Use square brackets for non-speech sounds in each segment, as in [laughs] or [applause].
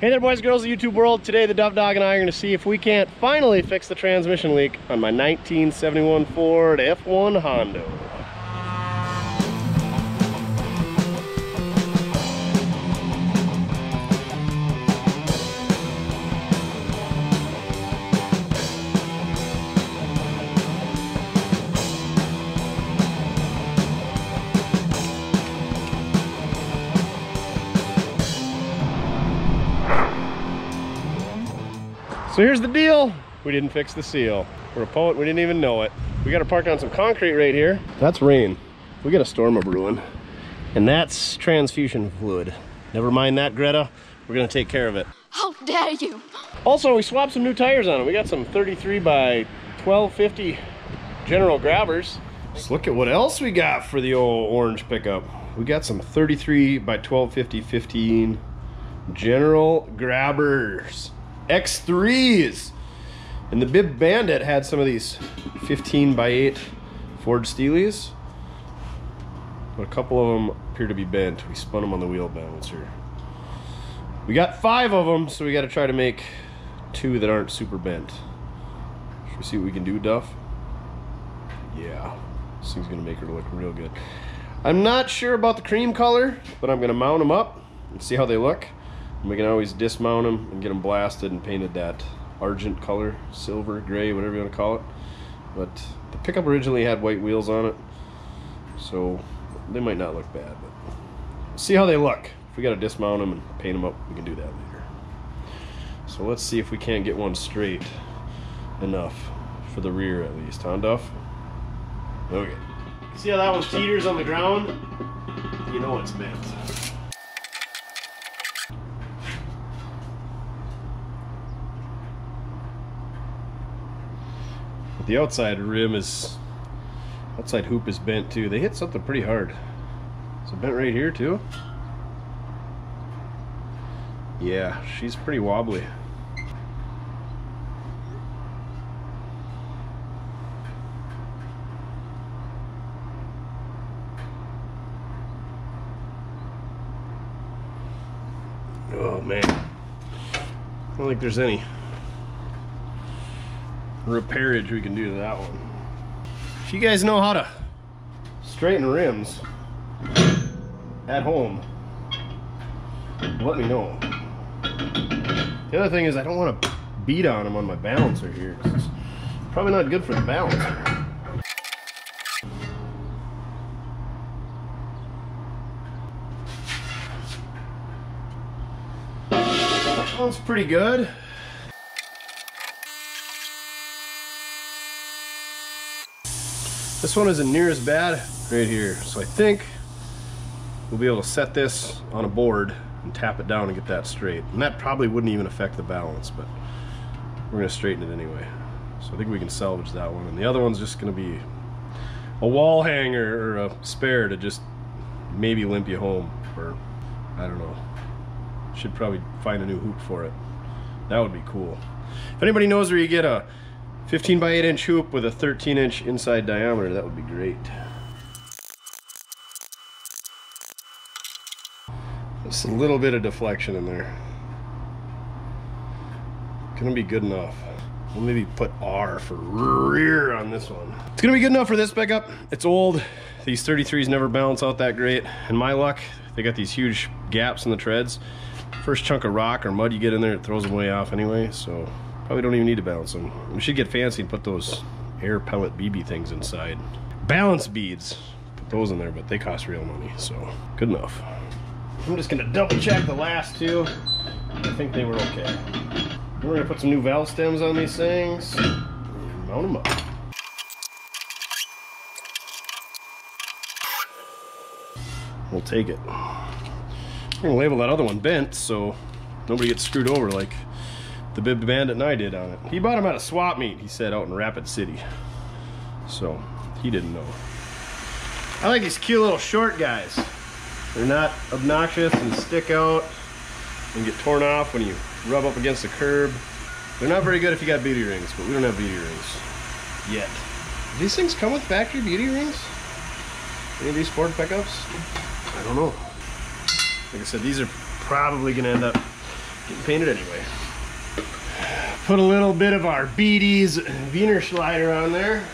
Hey there boys and girls of YouTube world. Today the Duff Dog and I are going to see if we can't finally fix the transmission leak on my 1971 Ford F1 Hondo. So here's the deal. We didn't fix the seal. We're a poet, we didn't even know it. We got to park on some concrete right here. That's rain. We got a storm a brewing. And that's transfusion fluid. Never mind that, Greta. We're gonna take care of it. How dare you! Also, we swapped some new tires on it. We got some 33 by 1250 General Grabbers. Let's look at what else we got for the old orange pickup. We got some 33 by 1250 15 General Grabbers. X3s. And the Bib Bandit had some of these 15 by 8 Ford Steelies. But a couple of them appear to be bent. We spun them on the wheel balancer. We got five of them, so we got to try to make two that aren't super bent. Should we see what we can do, Duff? Yeah, this thing's gonna make her look real good. I'm not sure about the cream color, but I'm gonna mount them up and see how they look. And we can always dismount them and get them blasted and painted that argent color, silver, gray, whatever you want to call it. But the pickup originally had white wheels on it, so they might not look bad. But we'll see how they look. If we got to dismount them and paint them up, we can do that later. So let's see if we can't get one straight enough for the rear at least, huh, Duff? Okay. See how that one teeters on the ground? You know it's bent. The outside rim is, outside hoop is bent too. They hit something pretty hard. It bent right here too? Yeah, she's pretty wobbly. Oh man. I don't think there's any repairage we can do to that one. If you guys know how to straighten rims at home, let me know. The other thing is I don't want to beat on them on my balancer here. It's probably not good for the balancer. That one's pretty good. This one isn't near as bad right here. So I think we'll be able to set this on a board and tap it down and get that straight. And that probably wouldn't even affect the balance, but we're gonna straighten it anyway. So I think we can salvage that one. And the other one's just gonna be a wall hanger or a spare to just maybe limp you home or I don't know. Should probably find a new hoop for it. That would be cool. If anybody knows where you get a 15 by 8 inch hoop with a 13 inch inside diameter, that would be great. Just a little bit of deflection in there. Gonna be good enough. We'll maybe put R for rear on this one. It's gonna be good enough for this pickup. It's old. These 33s never balance out that great. In my luck, they got these huge gaps in the treads. First chunk of rock or mud you get in there, it throws them way off anyway, so probably don't even need to balance them. We should get fancy and put those air pellet BB things inside. Balance beads. Put those in there, but they cost real money, so good enough. I'm just gonna double check the last two. I think they were okay. We're gonna put some new valve stems on these things. Mount them up. We'll take it. I'm gonna label that other one bent so nobody gets screwed over like the Bib Bandit and I did on it. He bought them at a swap meet, he said, out in Rapid City. So he didn't know. I like these cute little short guys. They're not obnoxious and stick out and get torn off when you rub up against the curb. They're not very good if you got beauty rings, but we don't have beauty rings yet. These things come with factory beauty rings? Any of these Ford pickups? I don't know. Like I said, these are probably gonna end up getting painted anyway. Put a little bit of our BD's Wiener Schleider on there.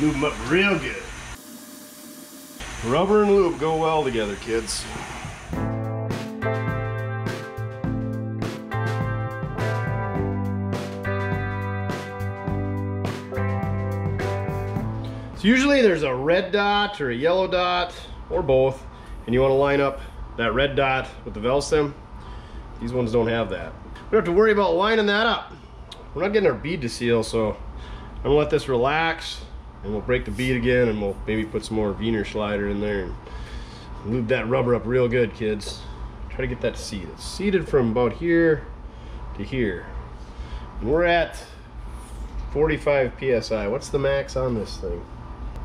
Lube them up real good. Rubber and lube go well together, kids. So usually there's a red dot or a yellow dot or both, and you want to line up that red dot with the stem. These ones don't have that. We don't have to worry about lining that up. We're not getting our bead to seal, so I'm gonna let this relax and we'll break the bead again and we'll maybe put some more Wiener slider in there and lube that rubber up real good, kids. Try to get that seated. It's seated from about here to here. And we're at 45 PSI. What's the max on this thing?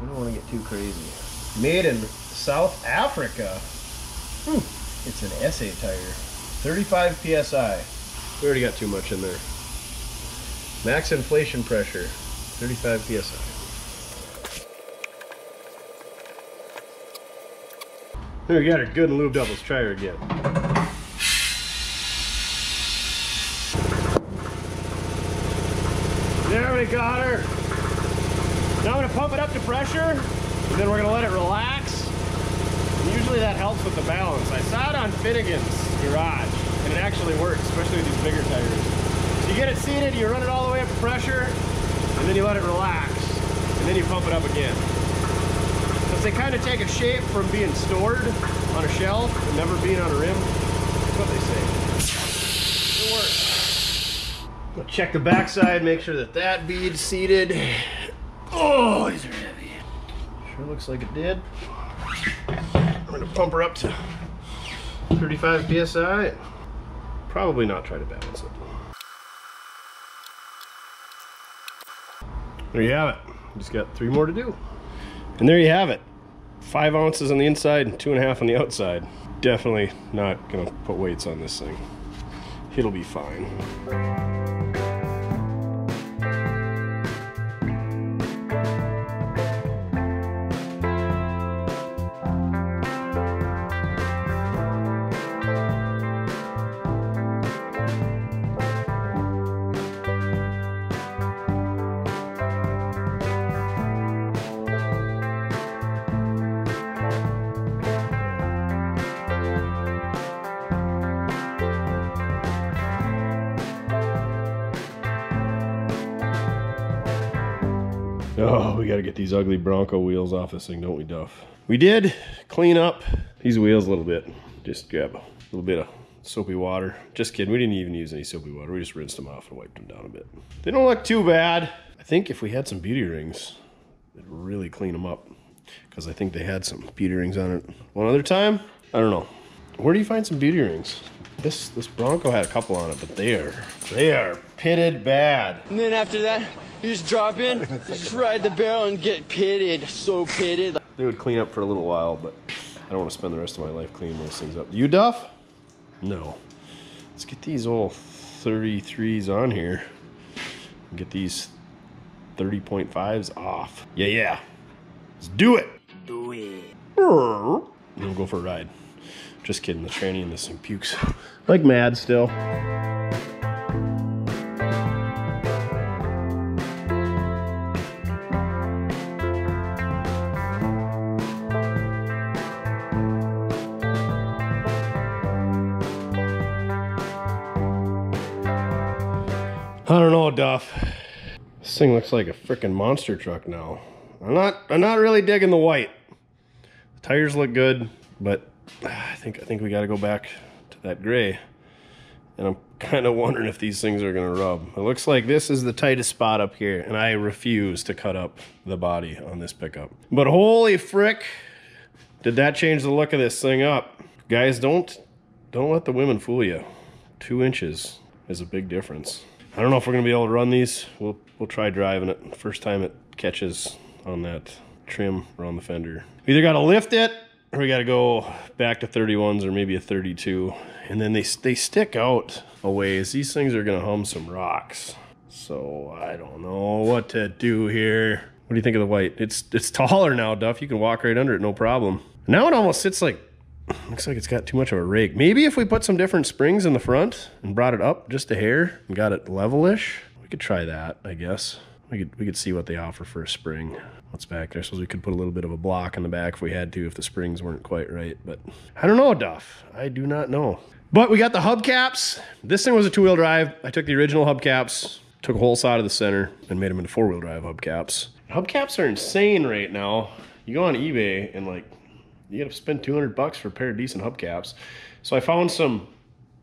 I don't want to get too crazy. Made in South Africa. Hmm. It's an SA tire. 35 PSI. We already got too much in there. Max inflation pressure, 35 PSI. There we got her good and lubed up. Let's try her again. There we got her. Now I'm gonna pump it up to pressure, and then we're gonna let it relax. Usually that helps with the balance. I saw it on Finnegan's garage, and it actually works, especially with these bigger tires. So you get it seated, you run it all the way up to pressure, and then you let it relax, and then you pump it up again. Because they kind of take a shape from being stored on a shelf and never being on a rim. That's what they say. It works. We'll check the backside, make sure that that bead's seated. Oh, these are heavy. Sure looks like it did. I'm gonna pump her up to 35 PSI. Probably not try to balance it. There you have it. Just got three more to do. And there you have it. Five ounces on the inside and two and a half on the outside. Definitely not gonna put weights on this thing. It'll be fine. These ugly Bronco wheels off this thing, don't we, Duff? We did clean up these wheels a little bit. Just grab a little bit of soapy water. Just kidding, we didn't even use any soapy water. We just rinsed them off and wiped them down a bit. They don't look too bad. I think if we had some beauty rings, it'd really clean them up. Because I think they had some beauty rings on it one other time. I don't know. Where do you find some beauty rings? This this Bronco had a couple on it, but they are they are pitted bad. And then after that, you just drop in, just ride the barrel and get pitted. So pitted. They would clean up for a little while, but I don't want to spend the rest of my life cleaning those things up. You, Duff? No. Let's get these old 33s on here. And get these 30.5s off. Yeah, yeah. Let's do it. Do it. And we'll go for a ride. Just kidding. The tranny and this thing pukes like mad still. Duff. This thing looks like a freaking monster truck now. I'm not I'm not really digging the white. The tires look good, but ah, I think I think we got to go back to that gray. And I'm [laughs] kind of wondering if these things are going to rub. It looks like this is the tightest spot up here, and I refuse to cut up the body on this pickup. But holy frick, did that change the look of this thing up. Guys, don't don't let the women fool you. Two inches is a big difference. I don't know if we're gonna be able to run these. We'll we'll try driving it. First time it catches on that trim around the fender. We either gotta lift it or we gotta go back to 31s or maybe a 32. And then they they stick out a ways. These things are gonna hum some rocks. So I don't know what to do here. What do you think of the white? It's it's taller now, Duff. You can walk right under it, no problem. Now it almost sits like Looks like it's got too much of a rake. Maybe if we put some different springs in the front and brought it up just a hair and got it levelish, we could try that, I guess. We could we could see what they offer for a spring. What's back there? I suppose we could put a little bit of a block in the back if we had to, if the springs weren't quite right. But I don't know, Duff. I do not know. But we got the hubcaps. This thing was a two-wheel drive. I took the original hubcaps, took a whole side of the center, and made them into four-wheel drive hubcaps. Hubcaps are insane right now. You go on eBay and like you gotta spend 200 bucks for a pair of decent hubcaps. So I found some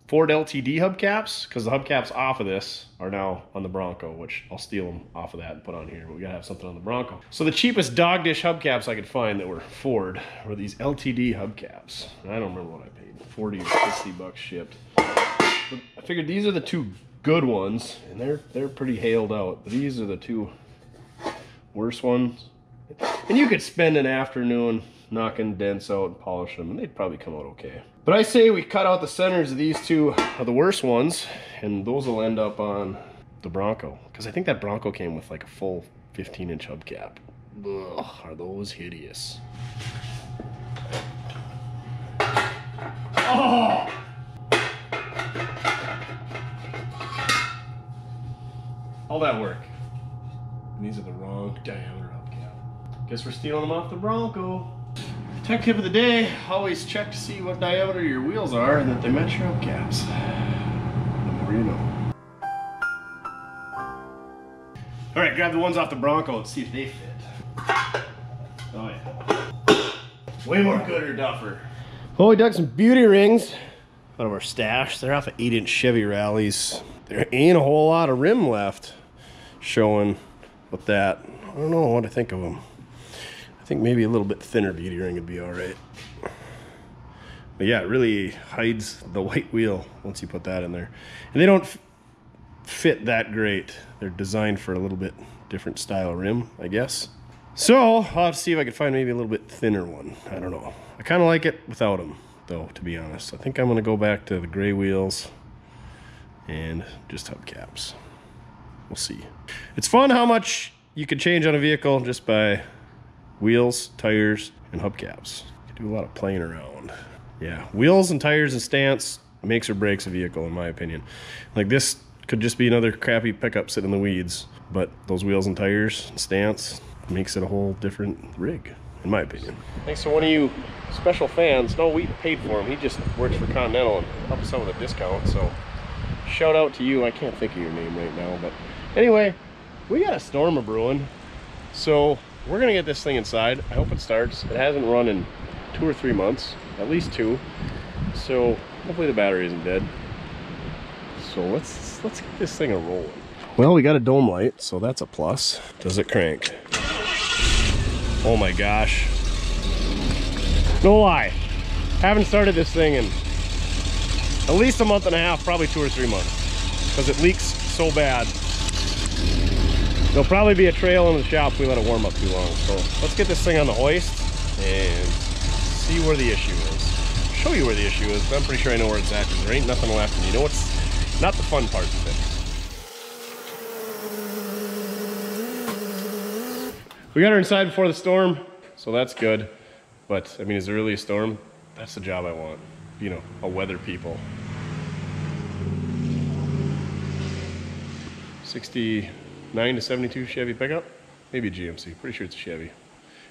Ford LTD hubcaps because the hubcaps off of this are now on the Bronco, which I'll steal them off of that and put on here. But we gotta have something on the Bronco. So the cheapest dog dish hubcaps I could find that were Ford were these LTD hubcaps. I don't remember what I paid, 40 or 60 bucks shipped. But I figured these are the two good ones, and they're they're pretty hailed out. But these are the two worst ones. And you could spend an afternoon knocking dents out and polishing them, and they'd probably come out okay. But I say we cut out the centers of these two of the worst ones, and those will end up on the Bronco. Because I think that Bronco came with like a full 15 inch hubcap. Ugh, are those hideous. Oh! All that work. And these are the wrong diameter hubcap. Guess we're stealing them off the Bronco. Tech tip of the day, always check to see what diameter your wheels are and that they match your hubcaps. The more you know. All right, grab the ones off the Bronco and see if they fit. Oh yeah. Way more gooder duffer. Well, we dug some beauty rings out of our stash. They're off of 8 inch Chevy rallies. There ain't a whole lot of rim left showing with that. I don't know what to think of them. Think maybe a little bit thinner beauty ring would be all right. But yeah, it really hides the white wheel once you put that in there. And they don't fit that great. They're designed for a little bit different style rim, I guess. So I'll have to see if I can find maybe a little bit thinner one. I don't know. I kind of like it without them, though, to be honest. I think I'm going to go back to the gray wheels and just hubcaps. We'll see. It's fun how much you can change on a vehicle just by wheels, tires, and hubcaps. You do a lot of playing around. Yeah, wheels and tires and stance makes or breaks a vehicle, in my opinion. Like this could just be another crappy pickup sitting in the weeds, but those wheels and tires and stance makes it a whole different rig, in my opinion. Thanks to one of you special fans. No, we paid for him. He just works for Continental and helped us out with a discount. So shout out to you. I can't think of your name right now, but anyway, we got a storm a brewing. So we're gonna get this thing inside. I hope it starts. It hasn't run in two or three months, at least two. So hopefully the battery isn't dead. So let's let's get this thing a rolling. Well, we got a dome light, so that's a plus. Does it crank? Oh my gosh. No lie. Haven't started this thing in at least a month and a half, probably two or three months. Because it leaks so bad. There'll probably be a trail in the shop if we let it warm up too long. So let's get this thing on the hoist and see where the issue is. Show you where the issue is, I'm pretty sure I know where it's at because there ain't nothing left. And you know what's not the fun part of it. We got her inside before the storm, so that's good. But, I mean, is there really a storm? That's the job I want. You know, a weather people. 69 to 72 Chevy pickup? Maybe a GMC. Pretty sure it's a Chevy.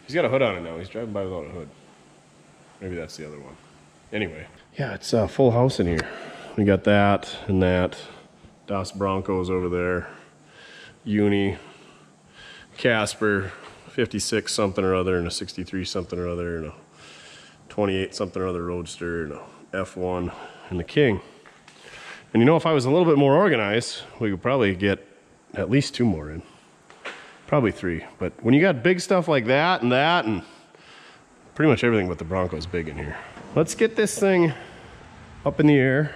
He's got a hood on it now. He's driving by without a hood. Maybe that's the other one. Anyway. Yeah, it's a full house in here. We got that and that. Das Broncos over there. Uni. Casper. 56 something or other and a 63 something or other and a 28 something or other Roadster and a F1 and the King. And you know, if I was a little bit more organized, we could probably get at least two more in. Probably three. But when you got big stuff like that and that and pretty much everything but the Bronco's big in here. Let's get this thing up in the air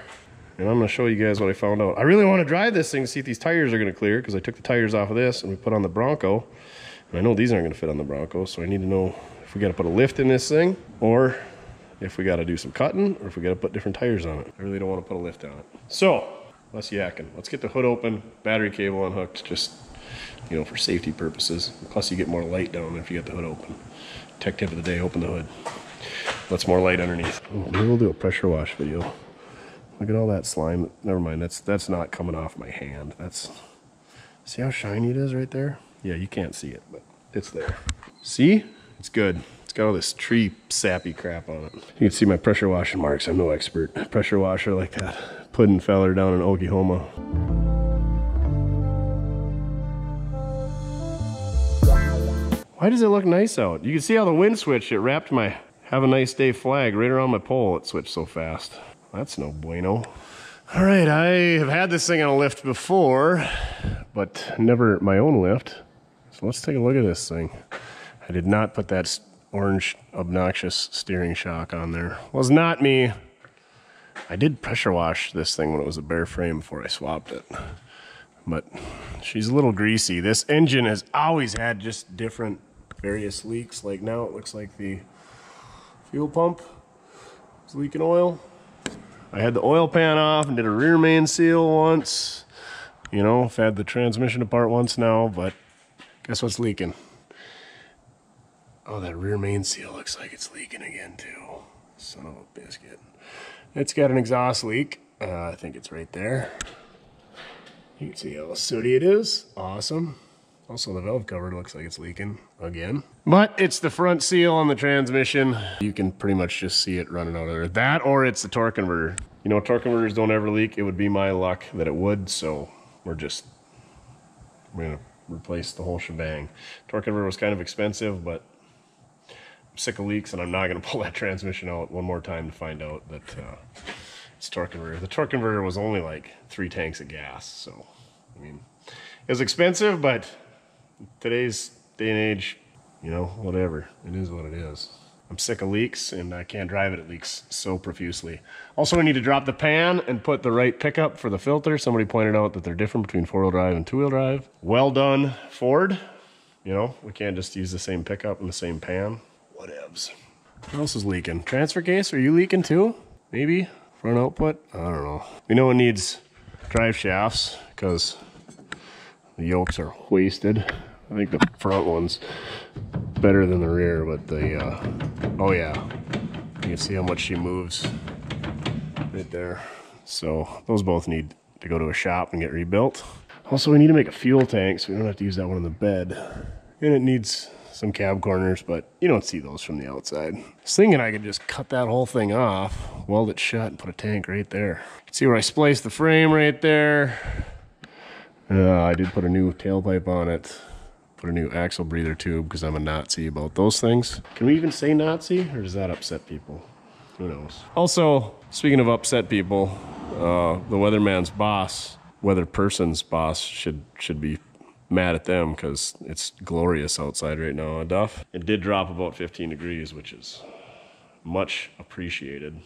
and I'm gonna show you guys what I found out. I really wanna drive this thing to see if these tires are gonna clear because I took the tires off of this and we put on the Bronco. And I know these aren't gonna fit on the Bronco, so I need to know if we gotta put a lift in this thing or if we gotta do some cutting or if we gotta put different tires on it. I really don't wanna put a lift on it. So, less yakking. Let's get the hood open, battery cable unhooked, just, you know, for safety purposes. Plus you get more light down if you get the hood open. Tech tip of the day, open the hood. What's more light underneath? Maybe we'll do a pressure wash video. Look at all that slime. Never mind. That's that's not coming off my hand. That's see how shiny it is right there. Yeah, you can't see it, but it's there. See? It's good. It's got all this tree sappy crap on it. You can see my pressure washing marks. I'm no expert pressure washer like that Puddin feller down in Oklahoma. Why does it look nice out? You can see how the wind switched. It wrapped my have a nice day flag right around my pole. It switched so fast. That's no bueno. All right, I have had this thing on a lift before, but never my own lift. So let's take a look at this thing. I did not put that orange obnoxious steering shock on there. Was not me. I did pressure wash this thing when it was a bare frame before I swapped it. But she's a little greasy. This engine has always had just different various leaks. Like now it looks like the fuel pump is leaking oil. I had the oil pan off and did a rear main seal once. You know, I've had the transmission apart once now, but guess what's leaking? Oh, that rear main seal looks like it's leaking again too. Son of a biscuit. It's got an exhaust leak. Uh, I think it's right there. You can see how sooty it is. Awesome. Also, the valve cover looks like it's leaking again. But it's the front seal on the transmission. You can pretty much just see it running out of there. That or it's the torque converter. You know, torque converters don't ever leak. It would be my luck that it would, so we're just, we're gonna replace the whole shebang. Torque converter was kind of expensive, but sick of leaks and I'm not gonna [laughs] pull that transmission out one more time to find out that uh, it's torque converter. The torque converter was only like three tanks of gas, so, I mean, it was expensive, but today's day and age, you know, whatever. It is what it is. I'm sick of leaks and I can't drive it. It leaks so profusely. Also, I need to drop the pan and put the right pickup for the filter. Somebody pointed out that they're different between four wheel drive and two wheel drive. Well done, Ford. You know, we can't just use the same pickup and the same pan. Whatevs. What else is leaking? Transfer case, are you leaking too? Maybe? Front output? I don't know. We know it needs drive shafts because the yokes are wasted. I think the front one's better than the rear, but the, uh, oh yeah, you can see how much she moves right there. So those both need to go to a shop and get rebuilt. Also, we need to make a fuel tank so we don't have to use that one in the bed. And it needs some cab corners, but you don't see those from the outside. I was thinking I could just cut that whole thing off, weld it shut, and put a tank right there. See where I spliced the frame right there? Uh, I did put a new tailpipe on it. Put a new axle breather tube because I'm a Nazi about those things. Can we even say Nazi or does that upset people? Who knows? Also, speaking of upset people, uh, the weatherman's boss, weather person's boss should should be mad at them because it's glorious outside right now, Duff? It did drop about 15 degrees, which is much appreciated.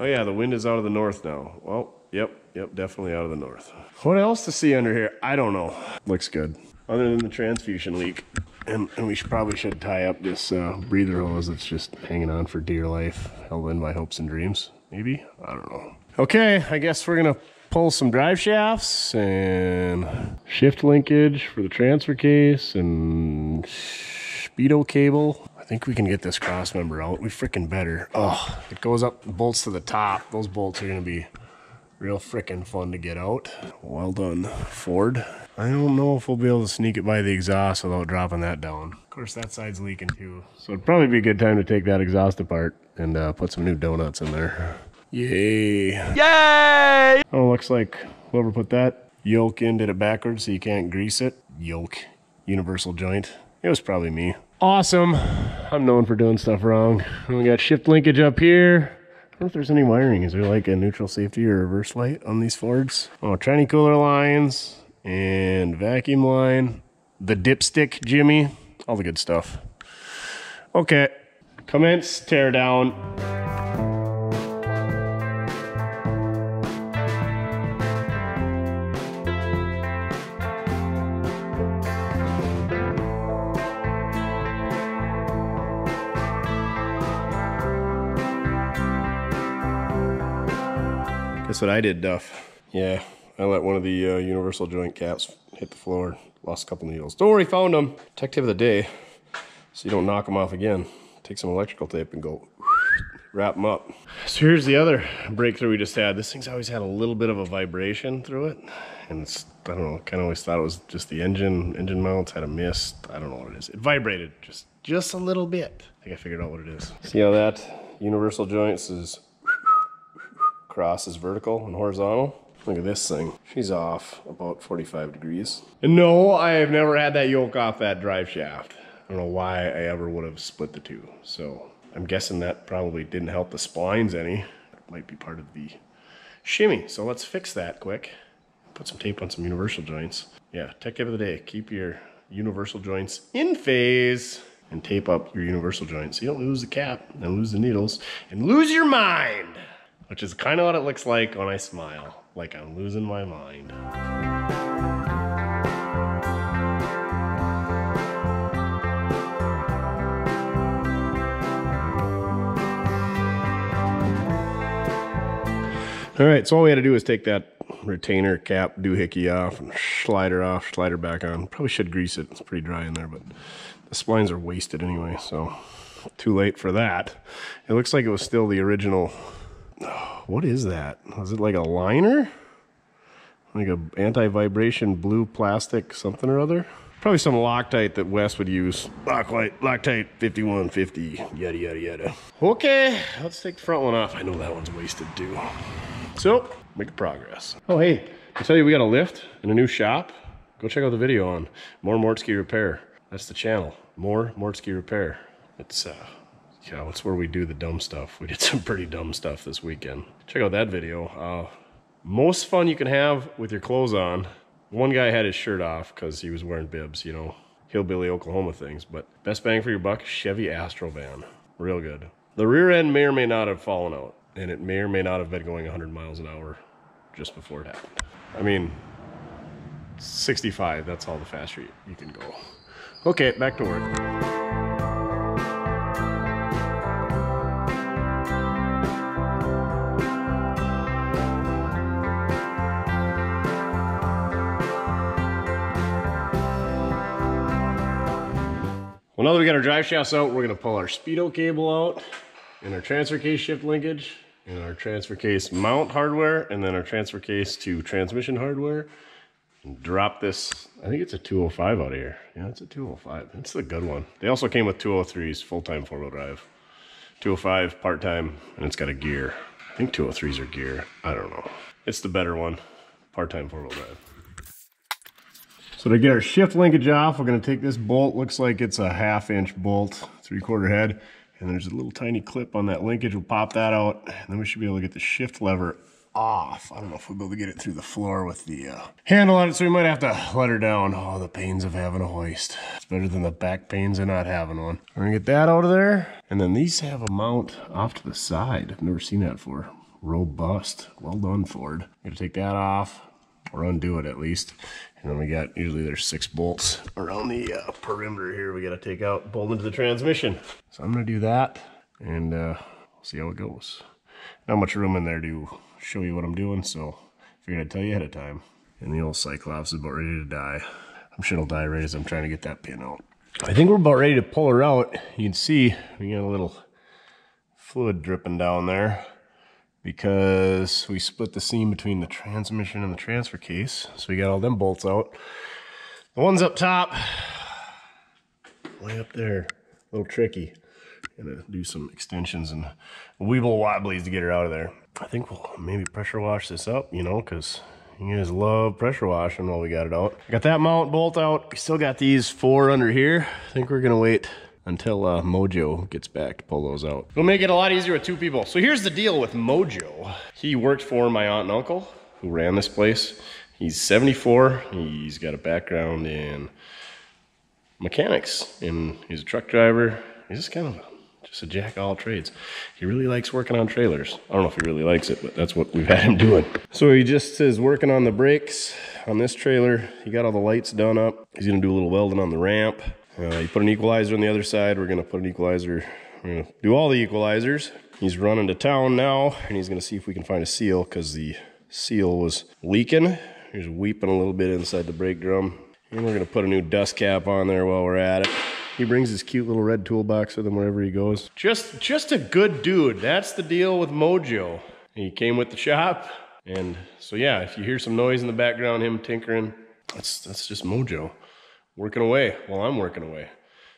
Oh yeah, the wind is out of the north now. Well, yep, yep, definitely out of the north. What else to see under here? I don't know. Looks good. Other than the transfusion leak. And, and we should probably should tie up this uh, breather hose that's just hanging on for dear life, held in by hopes and dreams. Maybe? I don't know. Okay, I guess we're gonna pull some drive shafts and shift linkage for the transfer case and speedo cable. I think we can get this cross member out. We freaking better. Oh, it goes up, bolts to the top. Those bolts are gonna be real freaking fun to get out. Well done, Ford. I don't know if we'll be able to sneak it by the exhaust without dropping that down. Of course, that side's leaking too. So it'd probably be a good time to take that exhaust apart and uh, put some new donuts in there. Yay. Yay! Oh, looks like whoever put that yoke in did it backwards so you can't grease it. Yoke. Universal joint. It was probably me. Awesome. I'm known for doing stuff wrong. We got shift linkage up here. I don't know if there's any wiring. Is there like a neutral safety or reverse light on these Fords? Oh, tranny cooler lines and vacuum line. The dipstick Jimmy. All the good stuff. Okay. Commence tear down. Guess what I did, Duff? Yeah, I let one of the uh, universal joint caps hit the floor. Lost a couple needles. Don't worry, found them. Tech tip of the day, so you don't knock them off again. Take some electrical tape and go [sniffs] wrap them up. So here's the other breakthrough we just had. This thing's always had a little bit of a vibration through it. And it's, I don't know, kind of always thought it was just the engine, engine mounts had a mist. I don't know what it is. It vibrated just, just a little bit. I think I figured out what it is. See how that universal joints is cross is vertical and horizontal? Look at this thing. She's off about 45 degrees. And no, I have never had that yoke off that drive shaft. I don't know why I ever would have split the two. So I'm guessing that probably didn't help the splines any. It might be part of the shimmy. So let's fix that quick. Put some tape on some universal joints. Yeah, tech tip of the day. Keep your universal joints in phase and tape up your universal joints so you don't lose the cap and lose the needles and lose your mind, which is kind of what it looks like when I smile, like I'm losing my mind. All right, so all we had to do is take that retainer cap doohickey off and slide her off, slide her back on. Probably should grease it. It's pretty dry in there, but the splines are wasted anyway, so too late for that. It looks like it was still the original. What is that? It like a liner? Like a anti-vibration blue plastic something or other? Probably some Loctite that Wes would use. Loctite, Loctite 5150, yada, yada, yada. Okay, let's take the front one off. I know that one's wasted too. So, make progress. Oh, hey, I tell you, we got a lift in a new shop. Go check out the video on More Mortske Repair. That's the channel, More Mortske Repair. It's, uh, yeah, it's where we do the dumb stuff. We did some [laughs] pretty dumb stuff this weekend. Check out that video. Uh, most fun you can have with your clothes on. One guy had his shirt off because he was wearing bibs, you know, hillbilly Oklahoma things. But best bang for your buck, Chevy Astro van. Real good. The rear end may or may not have fallen out and it may or may not have been going 100 miles an hour just before it happened. I mean, 65, that's all the faster you can go. Okay, back to work. We got our drive shafts out, we're gonna pull our speedo cable out and our transfer case shift linkage and our transfer case mount hardware and then our transfer case to transmission hardware. And drop this i think it's a 205 out of here. Yeah it's a 205 it's the good one. They also came with 203s full-time four-wheel drive. 205 part-time and it's got a gear. I think 203s are gear. I don't know. It's the better one part-time four-wheel drive so to get our shift linkage off we're going to take this bolt looks like it's a half inch bolt three-quarter head and there's a little tiny clip on that linkage. We'll pop that out, and then we should be able to get the shift lever off. I don't know if we'll be able to get it through the floor with the uh, handle on it, so we might have to let her down. Oh, the pains of having a hoist. It's better than the back pains of not having one. We're gonna get that out of there. And then these have a mount off to the side. I've never seen that before. Robust. Well done, Ford. Gonna take that off, or undo it at least. And then we got, usually there's six bolts around the uh, perimeter here we got to take out, bolt into the transmission. So I'm going to do that and uh, see how it goes. Not much room in there to show you what I'm doing, so figured I'd tell you ahead of time. And the old Cyclops is about ready to die. I'm sure it'll die right as I'm trying to get that pin out. I think we're about ready to pull her out. You can see we got a little fluid dripping down there because we split the seam between the transmission and the transfer case. So we got all them bolts out. The ones up top, way up there, a little tricky. Gonna do some extensions and weeble wobblies to get her out of there. I think we'll maybe pressure wash this up, you know, because you guys love pressure washing while we got it out. Got that mount bolt out. We still got these four under here. I think we're gonna wait until uh, Mojo gets back to pull those out. It'll make it a lot easier with two people. So here's the deal with Mojo. He worked for my aunt and uncle who ran this place. He's 74. He's got a background in mechanics and he's a truck driver. He's just kind of just a jack of all trades. He really likes working on trailers. I don't know if he really likes it, but that's what we've had him doing. So he just is working on the brakes on this trailer. He got all the lights done up. He's gonna do a little welding on the ramp. Uh, you put an equalizer on the other side. We're gonna put an equalizer. We're gonna do all the equalizers. He's running to town now, and he's gonna see if we can find a seal because the seal was leaking. He's weeping a little bit inside the brake drum. And we're gonna put a new dust cap on there while we're at it. He brings his cute little red toolbox with him wherever he goes. Just, just a good dude. That's the deal with Mojo. He came with the shop, and so yeah, if you hear some noise in the background, him tinkering, that's that's just Mojo working away while I'm working away.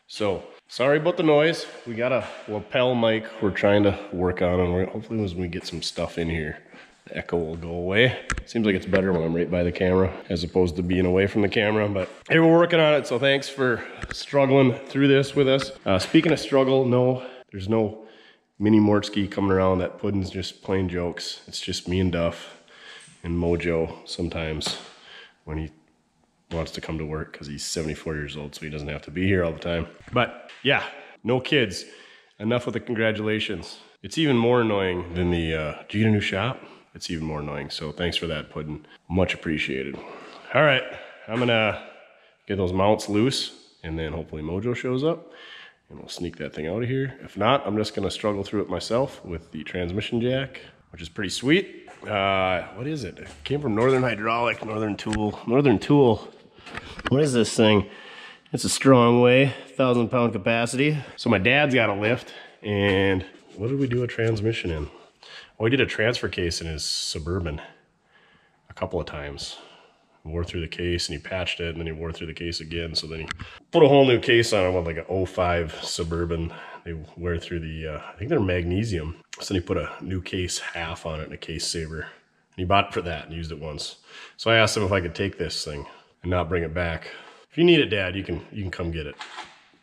So sorry about the noise. We got a lapel mic we're trying to work on, and we're, hopefully as we get some stuff in here, the echo will go away. Seems like it's better when I'm right by the camera as opposed to being away from the camera, but hey, we're working on it. So thanks for struggling through this with us. Uh, speaking of struggle, no, there's no Mini Mortske coming around. That Puddin's just plain jokes. It's just me and Duff and Mojo sometimes when he wants to come to work because he's 74 years old, so he doesn't have to be here all the time. But yeah, no kids. Enough with the congratulations. It's even more annoying than the, uh, did you get a new shop? It's even more annoying. So thanks for that, Puddin. Much appreciated. All right, I'm gonna get those mounts loose and then hopefully Mojo shows up and we'll sneak that thing out of here. If not, I'm just gonna struggle through it myself with the transmission jack, which is pretty sweet. Uh, what is it? It came from Northern Hydraulic, Northern Tool, Northern Tool. What is this thing? It's a Strongway, thousand pound capacity. So my dad's got a lift and what did we do a transmission in? Oh, we did a transfer case in his Suburban a couple of times wore through the case and he patched it and then he wore through the case again. So then he put a whole new case on it with like an 05 Suburban. They wear through the, uh, I think they're magnesium. So then he put a new case half on it and a case saver. And he bought it for that and used it once. So I asked him if I could take this thing and not bring it back. If you need it, Dad, you can you can come get it.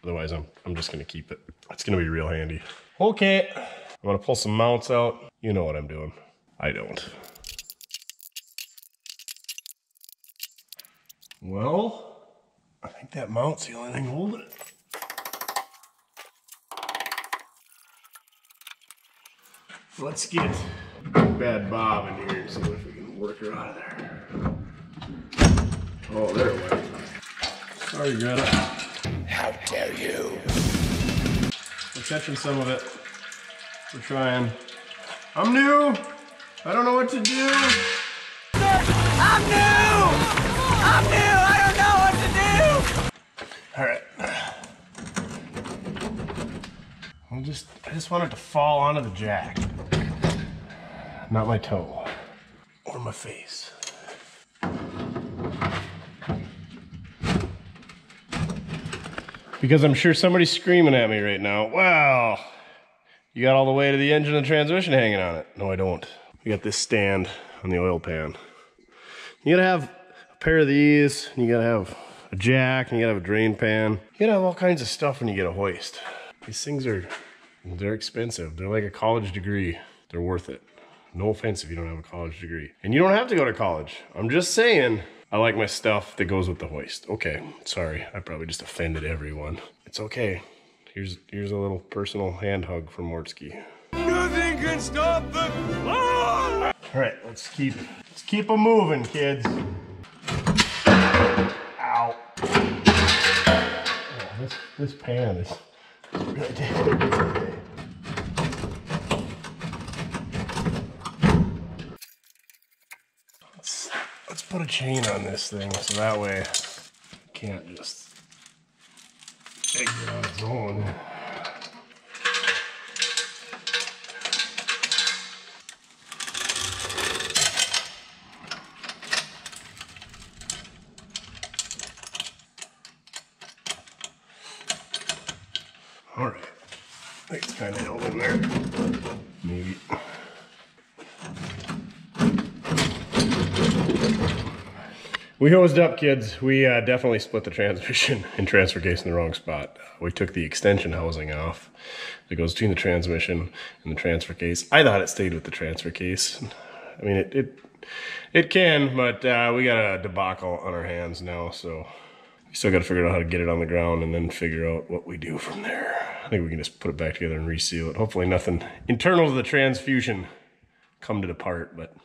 Otherwise, I'm, I'm just gonna keep it. It's gonna be real handy. Okay, I'm gonna pull some mounts out. You know what I'm doing. I don't. Well, I think that mount's the only thing holding it. Let's get Bad Bob in here and see if we can work her out of there. Oh, there it went. Sorry, Greta. How dare you? We're catching some of it. We're trying. I'm new. I don't know what to do. I'm new! I'm new! I don't know what to do! All right. I'm just, I just want it to fall onto the jack. Not my toe. Or my face. Because I'm sure somebody's screaming at me right now. Wow. You got all the way to the engine and transmission hanging on it. No, I don't. We got this stand on the oil pan. You gotta have a pair of these, and you gotta have a jack, and you gotta have a drain pan. You gotta have all kinds of stuff when you get a hoist. These things are, they're expensive. They're like a college degree. They're worth it. No offense if you don't have a college degree. And you don't have to go to college. I'm just saying, I like my stuff that goes with the hoist. Okay, sorry. I probably just offended everyone. It's okay. Here's here's a little personal hand hug from Mortske. Nothing can stop the! All right, let's keep let's keep them moving, kids. Ow! Oh, this this pan is really [laughs] taking a bit today. Let's let's put a chain on this thing so that way it can't just exit on its own. All right. I think it's kind of held in there. Maybe. We hosed up, kids. We uh, definitely split the transmission [laughs] and transfer case in the wrong spot. We took the extension housing off that goes between the transmission and the transfer case. I thought it stayed with the transfer case. I mean, it it, it can, but uh, we got a debacle on our hands now, so we still got to figure out how to get it on the ground and then figure out what we do from there. I think we can just put it back together and reseal it. Hopefully nothing internal to the transfusion come to depart, but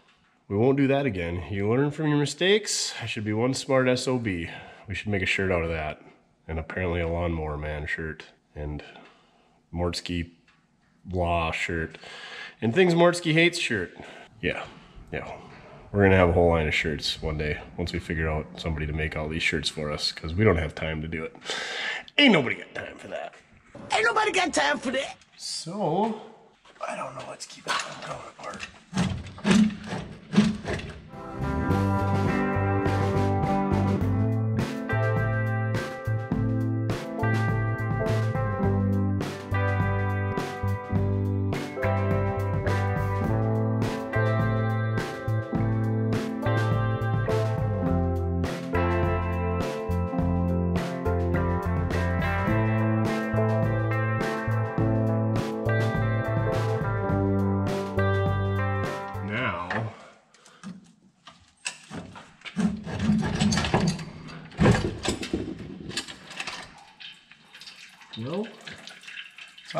we won't do that again. You learn from your mistakes. I should be one smart SOB. We should make a shirt out of that. And apparently a lawnmower man shirt. And Mortske blah shirt. And things Mortske hates shirt. Yeah, yeah. we're gonna have a whole line of shirts one day once we figure out somebody to make all these shirts for us because we don't have time to do it. Ain't nobody got time for that. Ain't nobody got time for that. So I don't know. what's keeping keep it going apart.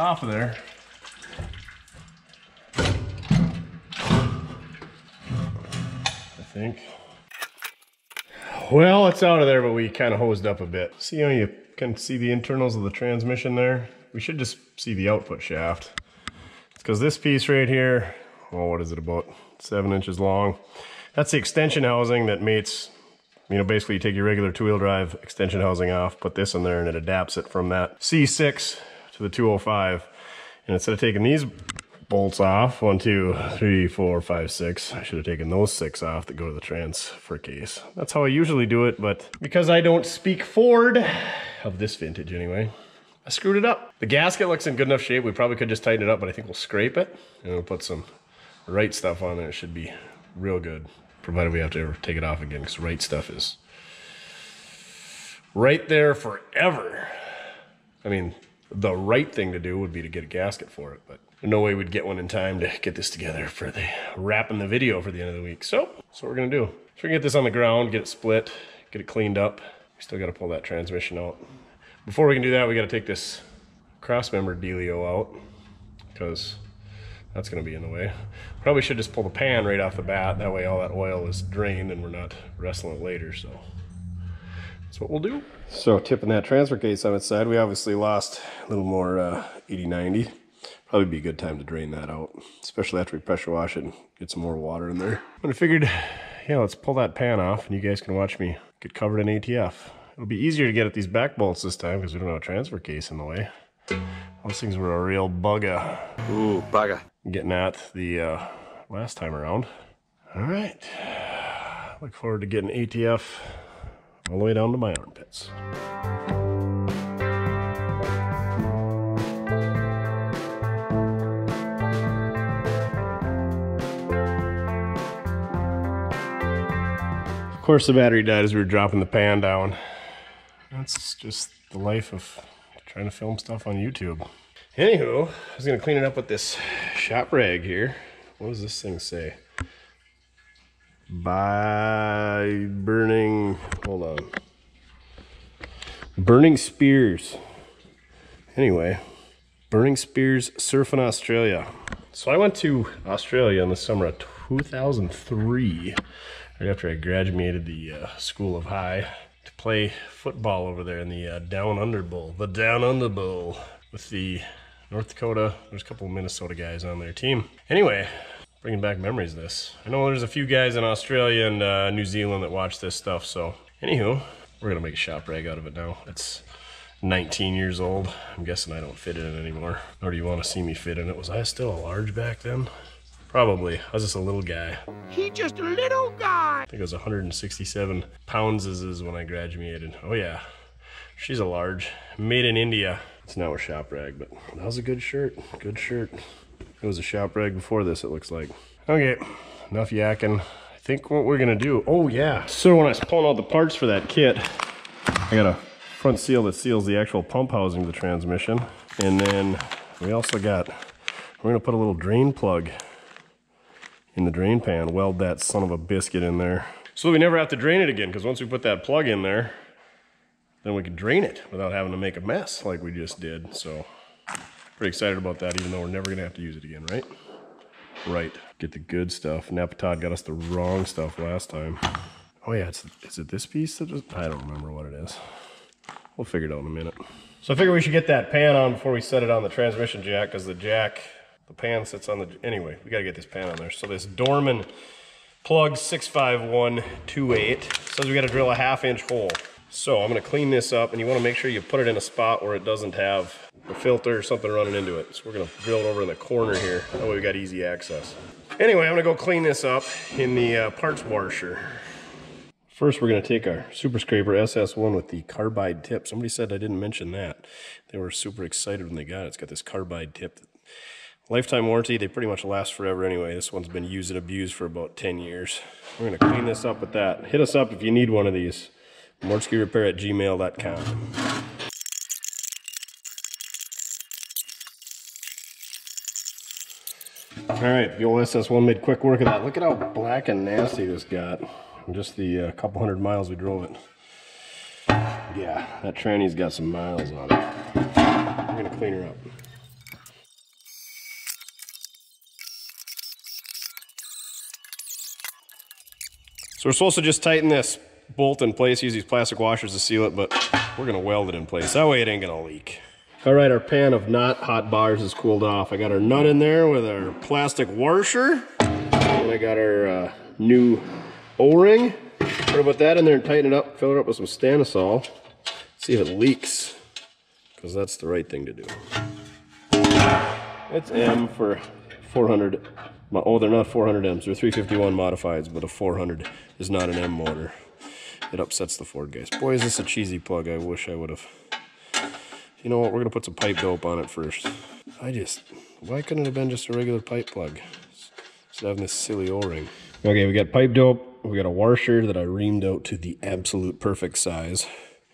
Off of there. I think. Well, it's out of there, but we kind of hosed up a bit. See how you can see the internals of the transmission there? We should just see the output shaft. It's because this piece right here, well, what is it, about seven inches long? That's the extension housing that mates, you know, basically you take your regular two-wheel drive extension housing off, put this in there, and it adapts it from that C6 to the 205. And instead of taking these bolts off, one, two, three, four, five, six, I should have taken those six off that go to the transfer case. That's how I usually do it, but because I don't speak Ford, of this vintage anyway, I screwed it up. The gasket looks in good enough shape. We probably could just tighten it up, but I think we'll scrape it and we'll put some right stuff on there. It should be real good, provided we have to ever take it off again because right stuff is right there forever. I mean, the right thing to do would be to get a gasket for it, but no way we'd get one in time to get this together for the wrapping the video for the end of the week. So that's what we're gonna do. So we're gonna get this on the ground, get it split, get it cleaned up. We still gotta pull that transmission out. Before we can do that, we gotta take this cross member dealio out because that's gonna be in the way. Probably should just pull the pan right off the bat. That way all that oil is drained and we're not wrestling it later, so. That's what we'll do. So tipping that transfer case on its side, we obviously lost a little more uh, 80-90. Probably be a good time to drain that out, especially after we pressure wash it and get some more water in there. But I figured, yeah, let's pull that pan off and you guys can watch me get covered in ATF. It'll be easier to get at these back bolts this time because we don't have a transfer case in the way. Those things were a real bugger Ooh, bugger. getting at the uh, last time around. All right. Look forward to getting ATF all the way down to my armpits. Of course, the battery died as we were dropping the pan down. That's just the life of trying to film stuff on YouTube. Anywho, I was gonna clean it up with this shop rag here. What does this thing say? By burning, hold on. Burning Spears. Anyway, Burning Spears Surfing Australia. So I went to Australia in the summer of 2003, right after I graduated the uh, School of High, to play football over there in the uh, Down Under Bowl. The Down Under Bowl with the North Dakota. There's a couple of Minnesota guys on their team. Anyway, bringing back memories of this. I know there's a few guys in Australia and uh, New Zealand that watch this stuff. So, anywho, we're gonna make a shop rag out of it now. It's 19 years old. I'm guessing I don't fit in it anymore. Nor do you want to see me fit in it. Was I still a large back then? Probably. I was just a little guy. He just a little guy. I think it was 167 pounds is, is when I graduated. Oh yeah, she's a large. Made in India. It's now a shop rag, but that was a good shirt. Good shirt. It was a shop rag before this, it looks like. Okay, enough yakking. I think what we're gonna do, oh yeah. So when I was pulling out the parts for that kit, I got a front seal that seals the actual pump housing of the transmission. And then we also got, we're gonna put a little drain plug in the drain pan, weld that son of a biscuit in there. So we never have to drain it again, because once we put that plug in there, then we can drain it without having to make a mess like we just did. So pretty excited about that, even though we're never gonna have to use it again, right? Right, get the good stuff. Napatod got us the wrong stuff last time. Oh yeah, it's, is it this piece I don't remember what it is. We'll figure it out in a minute. So I figure we should get that pan on before we set it on the transmission jack, because the jack, the pan sits on the, anyway, we gotta get this pan on there. So this Dorman Plug 65128 says we got to drill a half inch hole. So I'm going to clean this up and you want to make sure you put it in a spot where it doesn't have a filter or something running into it. So we're going to drill it over in the corner here. That way we got easy access. Anyway, I'm to go clean this up in the uh, parts washer. First, we're going to take our Super Scraper SS1 with the carbide tip. Somebody said I didn't mention that. They were super excited when they got it. It's got this carbide tip. Lifetime warranty, they pretty much last forever anyway. This one's been used and abused for about 10 years. We're to clean this up with that. Hit us up if you need one of these. Mortskerepair at gmail.com. All right, the old SS1 made quick work of that. Look at how black and nasty this got just the uh, couple hundred miles we drove it. Yeah, that tranny's got some miles on it. We're gonna clean her up. So we're supposed to just tighten this bolt in place, use these plastic washers to seal it, but we're gonna weld it in place. That way it ain't gonna leak. All right, our pan of not hot bars is cooled off. I got our nut in there with our plastic washer. And I got our uh, new O-ring. We're gonna put that in there and tighten it up, fill it up with some StanaSol. See if it leaks, because that's the right thing to do. It's M for 400. Oh, they're not 400Ms. They're 351 modifieds, but a 400 is not an M motor. It upsets the Ford guys. Boy, is this a cheesy plug. I wish I would have. You know what? We're gonna put some pipe dope on it first. I just, why couldn't it have been just a regular pipe plug? Instead of having this silly O-ring. Okay, we got pipe dope we got a washer that I reamed out to the absolute perfect size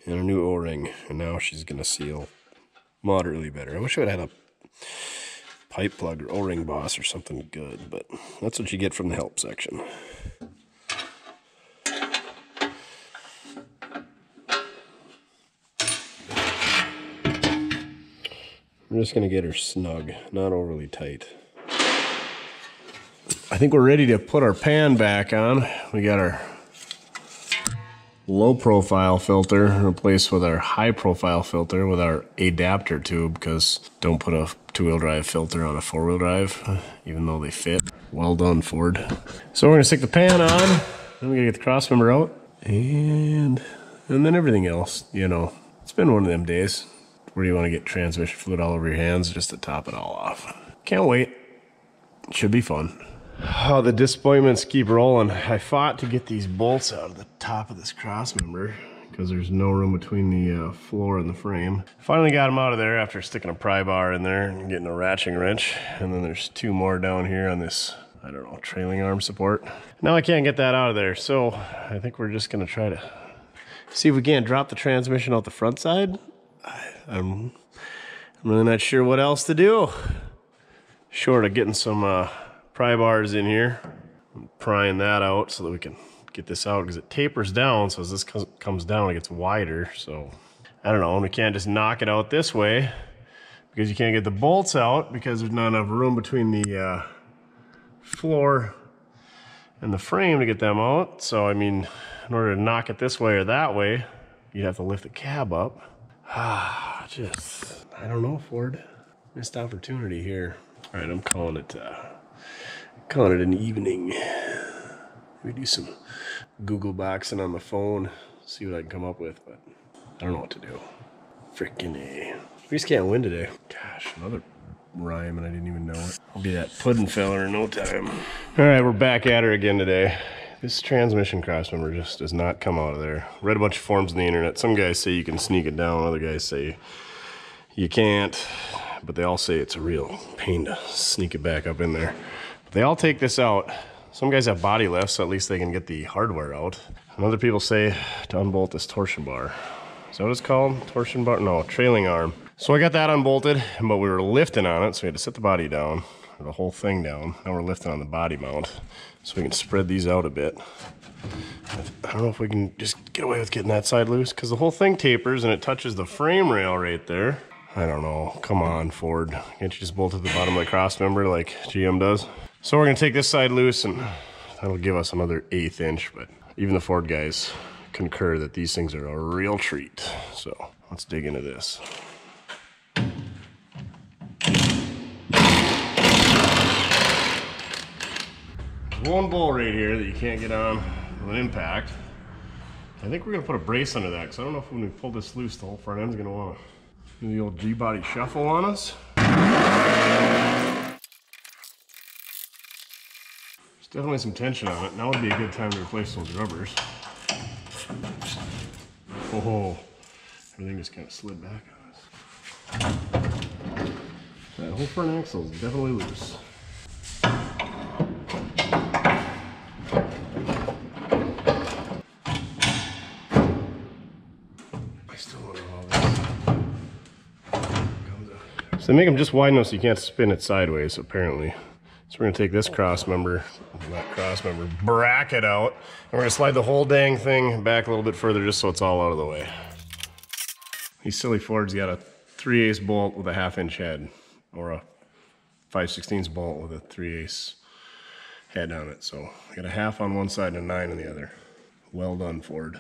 and a new O-ring. And now she's going to seal moderately better. I wish I would have had a pipe plug or O-ring boss or something good, but that's what you get from the help section. I'm just going to get her snug, not overly tight. I think we're ready to put our pan back on. We got our low profile filter replaced with our high profile filter with our adapter tube because don't put a two wheel drive filter on a four wheel drive, even though they fit. Well done, Ford. So we're gonna stick the pan on, then we gotta get the cross member out, and and then everything else, you know. It's been one of them days where you want to get transmission fluid all over your hands just to top it all off. Can't wait. Should be fun. Oh, the disappointments keep rolling. I fought to get these bolts out of the top of this cross member because there's no room between the uh, floor and the frame. Finally got them out of there after sticking a pry bar in there and getting a ratcheting wrench. And then there's two more down here on this, I don't know, trailing arm support. Now I can't get that out of there. So I think we're just gonna try to see if we can't drop the transmission out the front side. I'm, I'm really not sure what else to do. Short of getting some uh, pry bars in here. I'm prying that out so that we can get this out because it tapers down. So as this comes down, it gets wider. So I don't know, and we can't just knock it out this way because you can't get the bolts out because there's not enough room between the uh, floor and the frame to get them out. So, I mean, in order to knock it this way or that way, you'd have to lift the cab up. Ah, just, I don't know, Ford. Missed opportunity here. All right, I'm calling it uh, calling it an evening. We do some Google boxing on the phone, see what I can come up with, but I don't know what to do. Freaking A. We just can't win today. Gosh, another rhyme and I didn't even know it. I'll be that Puddin feller in no time. All right, we're back at her again today. This transmission crossmember just does not come out of there. Read a bunch of forums on the internet. Some guys say you can sneak it down. Other guys say you can't. But they all say it's a real pain to sneak it back up in there. They all take this out. Some guys have body lifts, so at least they can get the hardware out. And other people say to unbolt this torsion bar. Is that what it's called? Torsion bar? No, trailing arm. So I got that unbolted, but we were lifting on it, so we had to set the body down, the whole thing down. Now we're lifting on the body mount, so we can spread these out a bit. I don't know if we can just get away with getting that side loose, because the whole thing tapers and it touches the frame rail right there. I don't know. Come on, Ford. Can't you just bolt to the bottom of the cross member like GM does? So we're gonna take this side loose and that'll give us another eighth inch, but even the Ford guys concur that these things are a real treat. So let's dig into this. One bolt right here that you can't get on with an impact. I think we're gonna put a brace under that because I don't know if when we pull this loose, the whole front end's gonna wanna do the old G-body shuffle on us. There's definitely some tension on it. Now would be a good time to replace those rubbers. Oh, everything just kind of slid back on us. That whole front axle is definitely loose. They make them just wide enough so you can't spin it sideways, apparently. So we're gonna take this cross member, not cross member, bracket out, and we're gonna slide the whole dang thing back a little bit further just so it's all out of the way. These silly Fords got a 3 ace bolt with a half inch head, or a 5 16 bolt with a 3 ace head on it. So got a half on one side and a nine on the other. Well done, Ford.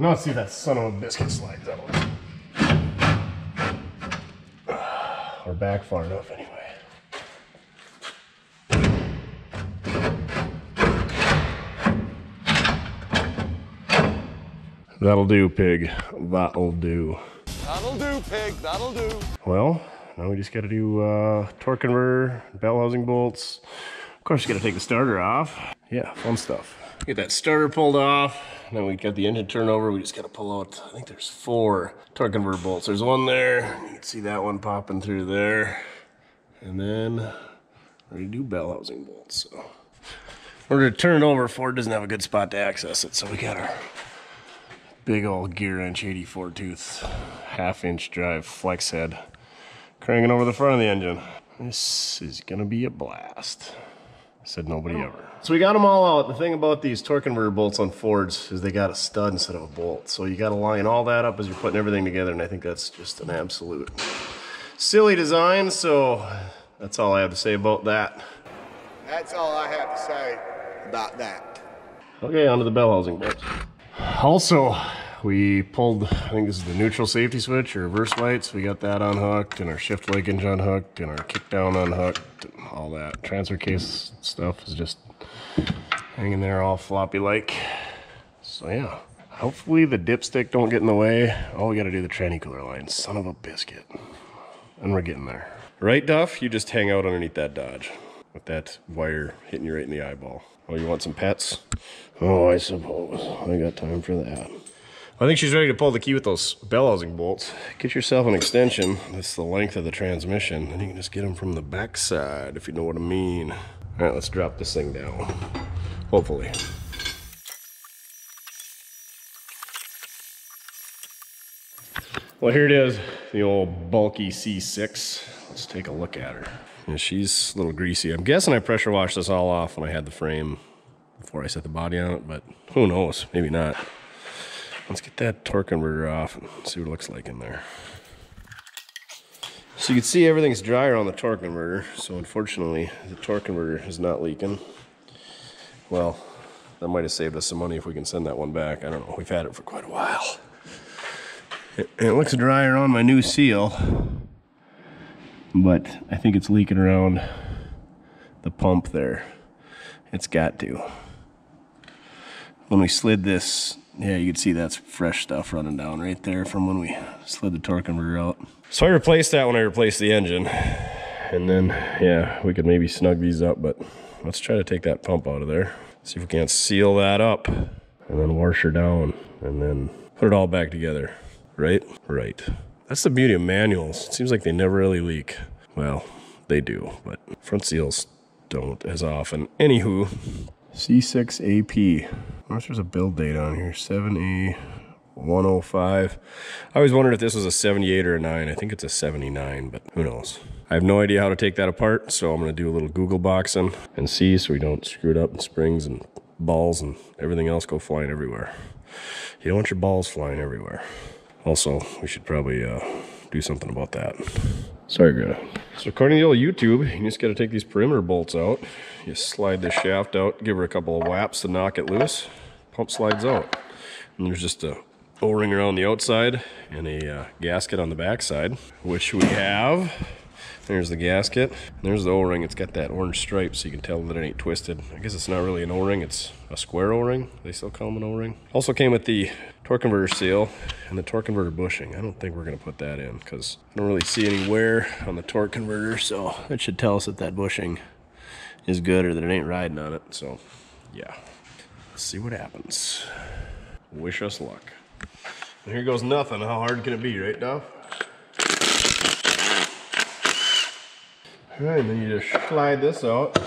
Now let's see if that son of a biscuit slides out. Or back far enough anyway. That'll do, pig. That'll do. That'll do, pig. That'll do. Well, now we just got to do uh, torque converter, bell housing bolts. Of course, you got to take the starter off. Yeah, fun stuff. Get that starter pulled off. Then we got the engine turned over. We just got to pull out, I think there's four torque converter bolts. There's one there. You can see that one popping through there. And then ready to do bell housing bolts. So in order to turn it over, Ford doesn't have a good spot to access it. So we got our big old gear wrench 84 tooth half inch drive flex head cranking over the front of the engine. This is gonna be a blast. Said nobody oh. ever. So we got them all out. The thing about these torque converter bolts on Fords is they got a stud instead of a bolt. So you gotta line all that up as you're putting everything together and I think that's just an absolute silly design. So that's all I have to say about that. That's all I have to say about that. Okay, onto the bell housing bolts. Also, we pulled, I think this is the neutral safety switch or reverse lights. We got that unhooked and our shift linkage unhooked and our kickdown unhooked and all that. Transfer case stuff is just hanging there all floppy like. So yeah, hopefully the dipstick don't get in the way. All we gotta do the tranny cooler line, son of a biscuit. And we're getting there. Right, Duff? You just hang out underneath that Dodge with that wire hitting you right in the eyeball. Oh, you want some pets? Oh, I suppose. I got time for that. I think she's ready to pull the key with those bell housing bolts. Get yourself an extension. That's the length of the transmission. Then you can just get them from the back side, if you know what I mean. All right, let's drop this thing down. Hopefully. Well, here it is, the old bulky C6. Let's take a look at her. Yeah, she's a little greasy. I'm guessing I pressure washed this all off when I had the frame before I set the body on it, but who knows? Maybe not. Let's get that torque converter off and see what it looks like in there. So you can see everything's drier on the torque converter. So unfortunately, the torque converter is not leaking. Well, that might have saved us some money if we can send that one back. I don't know. We've had it for quite a while. It, it looks drier on my new seal, but I think it's leaking around the pump there. It's got to. When we slid this, yeah, you can see that's fresh stuff running down right there from when we slid the torque converter out. So I replaced that when I replaced the engine. And then, yeah, we could maybe snug these up, but let's try to take that pump out of there. See if we can't seal that up and then wash her down and then put it all back together. Right? Right. That's the beauty of manuals. It seems like they never really leak. Well, they do, but front seals don't as often. Anywho, C6AP. I wonder if there's a build date on here. 7A 105. I always wondered if this was a 78 or a 9. I think it's a 79, but who knows. I have no idea how to take that apart, so I'm going to do a little Google boxing and see so we don't screw it up and springs and balls and everything else go flying everywhere. You don't want your balls flying everywhere. Also, we should probably uh, do something about that. Sorry, Greta. So according to the old YouTube, you just got to take these perimeter bolts out. You slide the shaft out, give her a couple of whaps to knock it loose. pump slides out. And there's just a O-ring around the outside and a uh, gasket on the backside, which we have. There's the gasket. There's the O-ring. It's got that orange stripe so you can tell that it ain't twisted. I guess it's not really an O-ring. It's a square O-ring. They still call them an O-ring. Also came with the torque converter seal and the torque converter bushing. I don't think we're to put that in because I don't really see any wear on the torque converter. So that should tell us that that bushing is good or that it ain't riding on it. So yeah, let's see what happens. Wish us luck. And here goes nothing. How hard can it be, right, Duff? All right, then you just slide this out.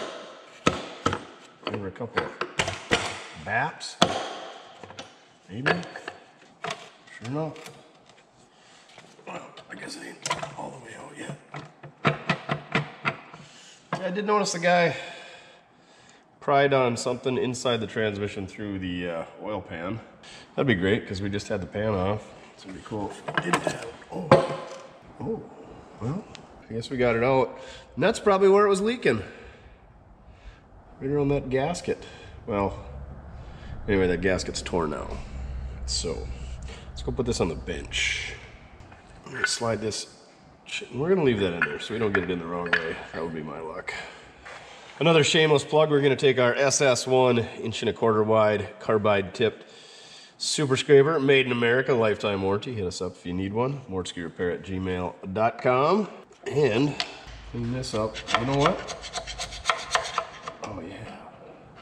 Her a couple of baps. Maybe. Sure enough. Well, I guess it ain't all the way out yet. Yeah, I did notice the guy pried on something inside the transmission through the uh, oil pan. That'd be great because we just had the pan off. It's gonna be cool. Oh, oh, well, I guess we got it out. And that's probably where it was leaking. Right around that gasket. Well, anyway, that gasket's torn now. So, let's go put this on the bench. I'm gonna slide this. We're gonna leave that in there so we don't get it in the wrong way. That would be my luck. Another shameless plug, we're gonna take our SS1 inch and a quarter wide carbide tipped super scraper, made in America, lifetime warranty. Hit us up if you need one. Mortskerepair at gmail.com. And clean this up. You know what? Oh yeah.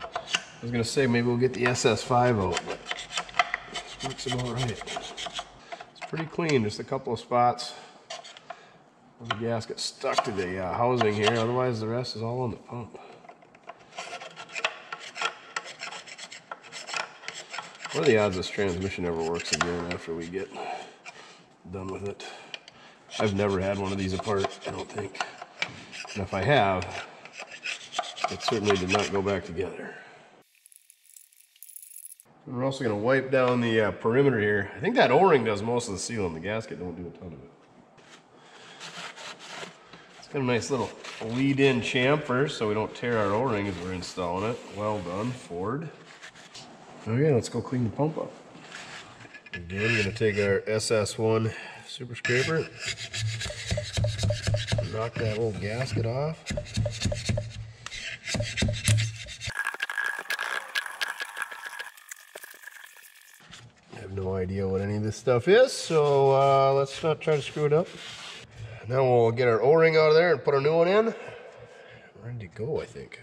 I was gonna say maybe we'll get the SS5 out, works about right. It's pretty clean, just a couple of spots. The gasket stuck to the uh, housing here, otherwise the rest is all on the pump. What are the odds this transmission ever works again after we get done with it? I've never had one of these apart, I don't think. And if I have, it certainly did not go back together. And we're also going to wipe down the uh, perimeter here. I think that O-ring does most of the sealing. The gasket don't do a ton of it. It's got a nice little lead-in chamfer so we don't tear our O-ring as we're installing it. Well done, Ford. Okay, let's go clean the pump up. Again, I'm gonna take our SS1 super scraper, knock that old gasket off. Idea what any of this stuff is, so uh, let's not try to screw it up. Now we'll get our O-ring out of there and put a new one in. Ready to go, I think.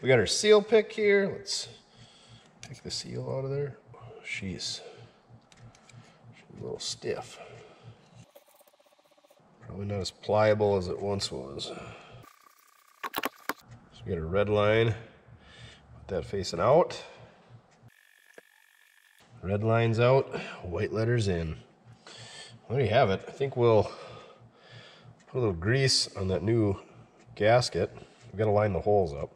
We got our seal pick here. Let's take the seal out of there. She's, she's a little stiff. Probably not as pliable as it once was. So we got a red line. Put that facing out. Red lines out, white letters in. There you have it. I think we'll put a little grease on that new gasket. We've got to line the holes up.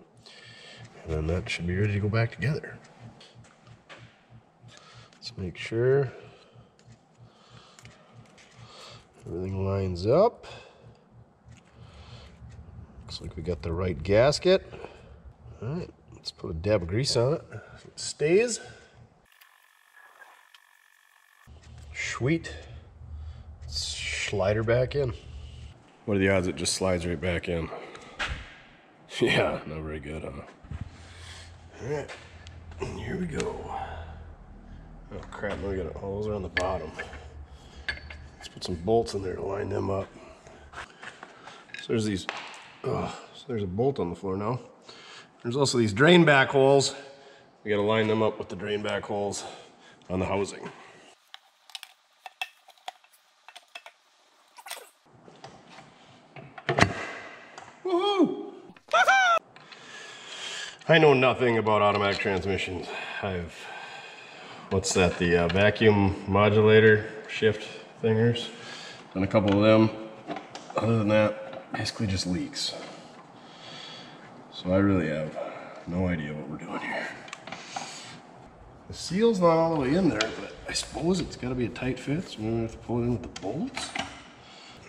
And then that should be ready to go back together. Let's make sure everything lines up. Looks like we got the right gasket. All right, let's put a dab of grease on it so it stays. Sweet. Slide her back in. What are the odds it just slides right back in? [laughs] Yeah, not very good, huh? All right, here we go. Oh crap, now we got oh, holes around the bottom. Let's put some bolts in there to line them up. So there's these, oh, so there's a bolt on the floor now. There's also these drain back holes. We gotta line them up with the drain back holes on the housing. I know nothing about automatic transmissions. I've, what's that, the uh, vacuum modulator shift thingers? Done a couple of them. Other than that, basically just leaks. So I really have no idea what we're doing here. The seal's not all the way in there, but I suppose it's gotta be a tight fit, so we're gonna have to pull it in with the bolts.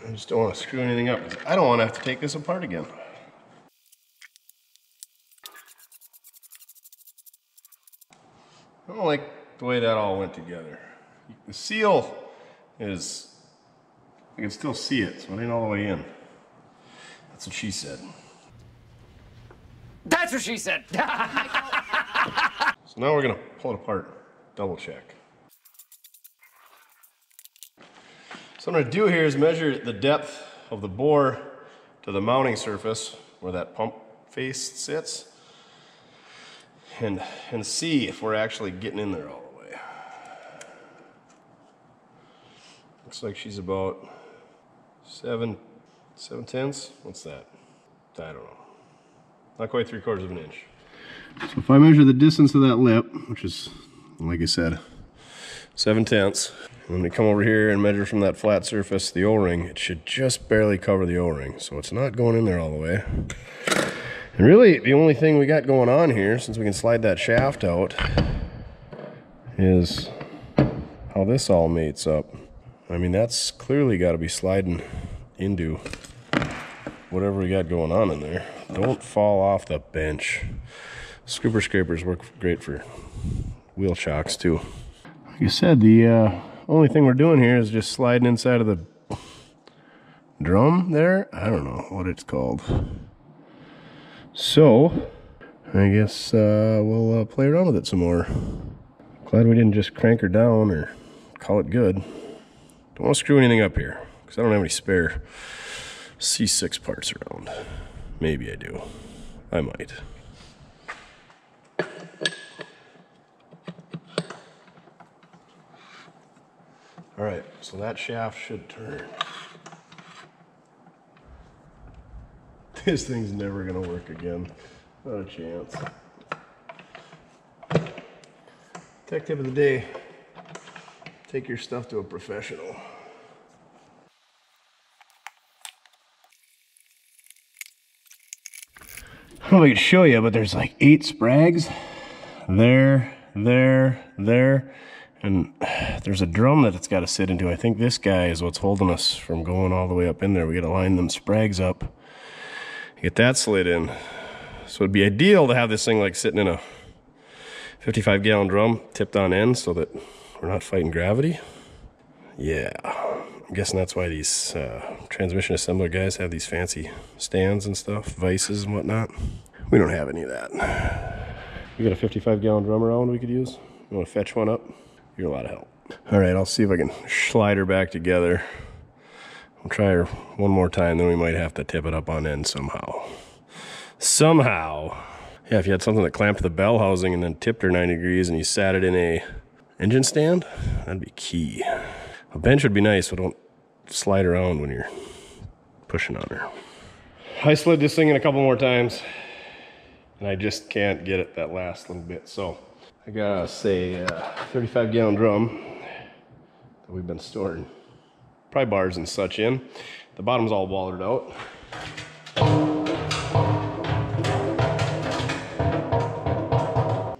I just don't wanna screw anything up. I don't wanna have to take this apart again. Don't like the way that all went together. The seal is, I can still see it, so it ain't all the way in. That's what she said. That's what she said. [laughs] So now we're gonna pull it apart, double check. So what I'm gonna do here is measure the depth of the bore to the mounting surface where that pump face sits and, and see if we're actually getting in there all the way. Looks like she's about seven, seven tenths. What's that? I don't know. Not quite three quarters of an inch. So if I measure the distance of that lip, which is, like I said, seven tenths, then we come over here and measure from that flat surface the O-ring, it should just barely cover the O-ring. So it's not going in there all the way. And really, the only thing we got going on here, since we can slide that shaft out, is how this all mates up. I mean, that's clearly got to be sliding into whatever we got going on in there. Don't fall off the bench. Super Scrapers work great for wheel shocks too. Like I said, the uh, only thing we're doing here is just sliding inside of the drum there. I don't know what it's called. So, I guess uh, we'll uh, play around with it some more. Glad we didn't just crank her down or call it good. Don't want to screw anything up here because I don't have any spare C6 parts around. Maybe I do. I might. All right, so that shaft should turn. [laughs] This thing's never gonna work again. Not a chance. Tech tip of the day. Take your stuff to a professional. I don't know if I can show you, but there's like eight sprags. There, there, there. And there's a drum that it's got to sit into. I think this guy is what's holding us from going all the way up in there. We got to line them sprags up, get that slid in. So it'd be ideal to have this thing like sitting in a 55 gallon drum tipped on end so that we're not fighting gravity. Yeah, I'm guessing that's why these uh, transmission assembler guys have these fancy stands and stuff, vices and whatnot. We don't have any of that. We got a 55 gallon drum around we could use. You want to fetch one up? You're a lot of help. All right, I'll see if I can slide her back together. We'll try her one more time, then we might have to tip it up on end somehow. Somehow. Yeah, if you had something that clamped the bell housing and then tipped her 90 degrees and you sat it in a engine stand, that'd be key. A bench would be nice, but don't slide around when you're pushing on her. I slid this thing in a couple more times and I just can't get it that last little bit. So I got say uh, 35 gallon drum that we've been storing pry bars and such in. The bottom's all wallered out.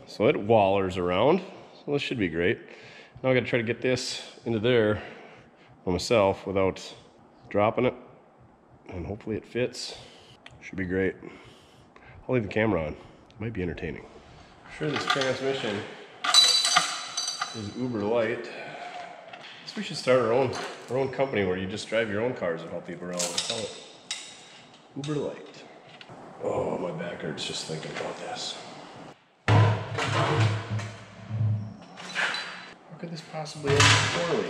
So it wallers around. So this should be great. Now I gotta try to get this into there by myself without dropping it. And hopefully it fits. Should be great. I'll leave the camera on. It might be entertaining. I'm sure this transmission is uber light. We should start our own our own company where you just drive your own cars and help people around. We'll call it Uber Light. Oh, my back hurts just thinking about this. How could this possibly end poorly?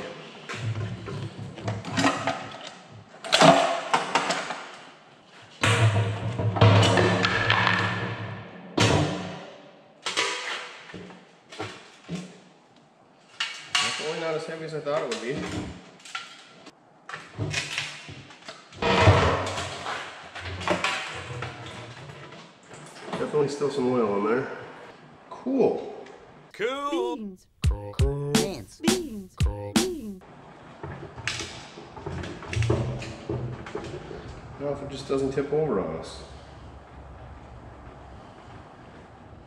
As heavy as I thought it would be. Definitely still some oil in there. Cool. Cool. Beans. Beans. Beans. Beans. Now if it just doesn't tip over on us.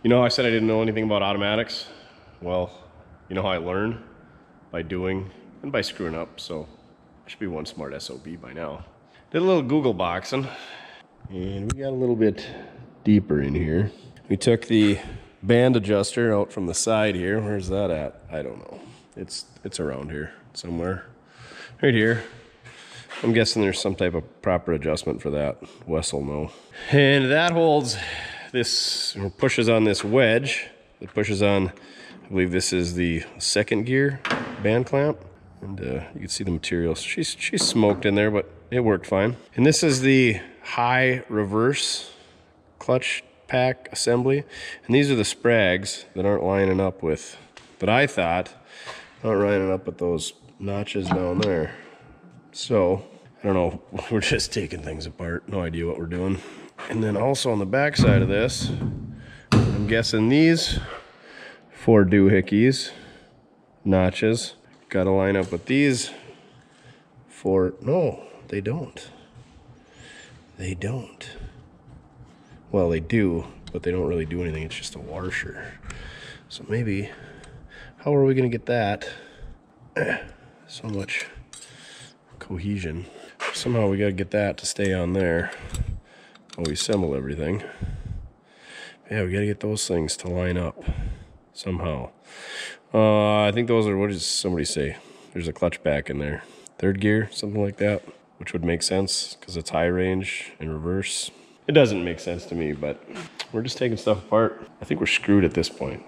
You know, I said I didn't know anything about automatics. Well, you know how I learn? By doing and by screwing up, so I should be one smart SOB by now. Did a little Google boxing, and we got a little bit deeper in here. We took the band adjuster out from the side here. Where's that at? I don't know. It's it's around here somewhere. Right here. I'm guessing there's some type of proper adjustment for that. Wes will know. And that holds this, or pushes on this wedge. It pushes on, I believe this is the second gear band clamp. And uh, you can see the material. She's, she's smoked in there, but it worked fine. And this is the high reverse clutch pack assembly. And these are the sprags that aren't lining up with, but I thought, aren't lining up with those notches down there. So, I don't know, [laughs] we're just taking things apart. No idea what we're doing. And then also on the back side of this, I'm guessing these four doohickeys, notches, gotta line up with these four, no, they don't. They don't. Well, they do, but they don't really do anything. It's just a washer. So maybe, how are we gonna get that? [clears throat] So much cohesion. Somehow we got to get that to stay on there while we assemble everything. Yeah, we got to get those things to line up somehow. Uh, I think those are, what does somebody say? There's a clutch back in there. Third gear, something like that, which would make sense because it's high range and reverse. It doesn't make sense to me, but we're just taking stuff apart. I think we're screwed at this point.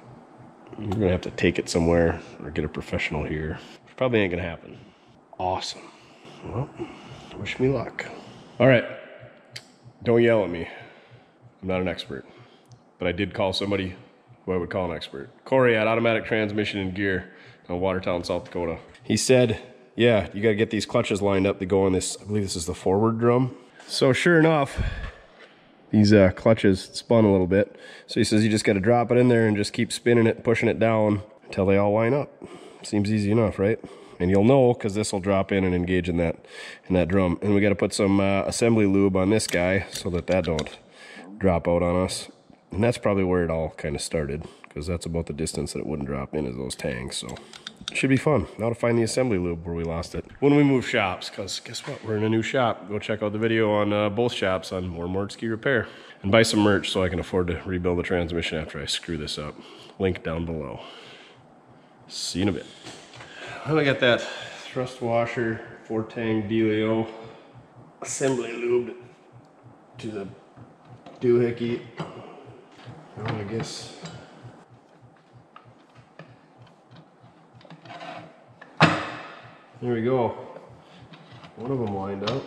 We're to have to take it somewhere or get a professional here. Probably ain't to happen. Awesome. Well, wish me luck. All right. Don't yell at me. I'm not an expert. But I did call somebody who I would call an expert. Corey at Automatic Transmission and Gear in Watertown, South Dakota. He said, yeah, you got to get these clutches lined up to go on this, I believe this is the forward drum. So sure enough, these uh, clutches spun a little bit. So he says you just got to drop it in there and just keep spinning it, pushing it down until they all line up. Seems easy enough, right? and you'll know because this will drop in and engage in that in that drum and we got to put some uh, assembly lube on this guy so that that don't drop out on us and that's probably where it all kind of started because that's about the distance that it wouldn't drop in those tanks so should be fun. Now to find the assembly lube where we lost it. When we move shops because guess what? We're in a new shop. Go check out the video on uh, both shops on more Mortske repair. And buy some merch so I can afford to rebuild the transmission after I screw this up. Link down below. See you in a bit. I got that thrust washer, four tang Delio assembly lubed to the doohickey. Well, I guess there we go. One of them lined up.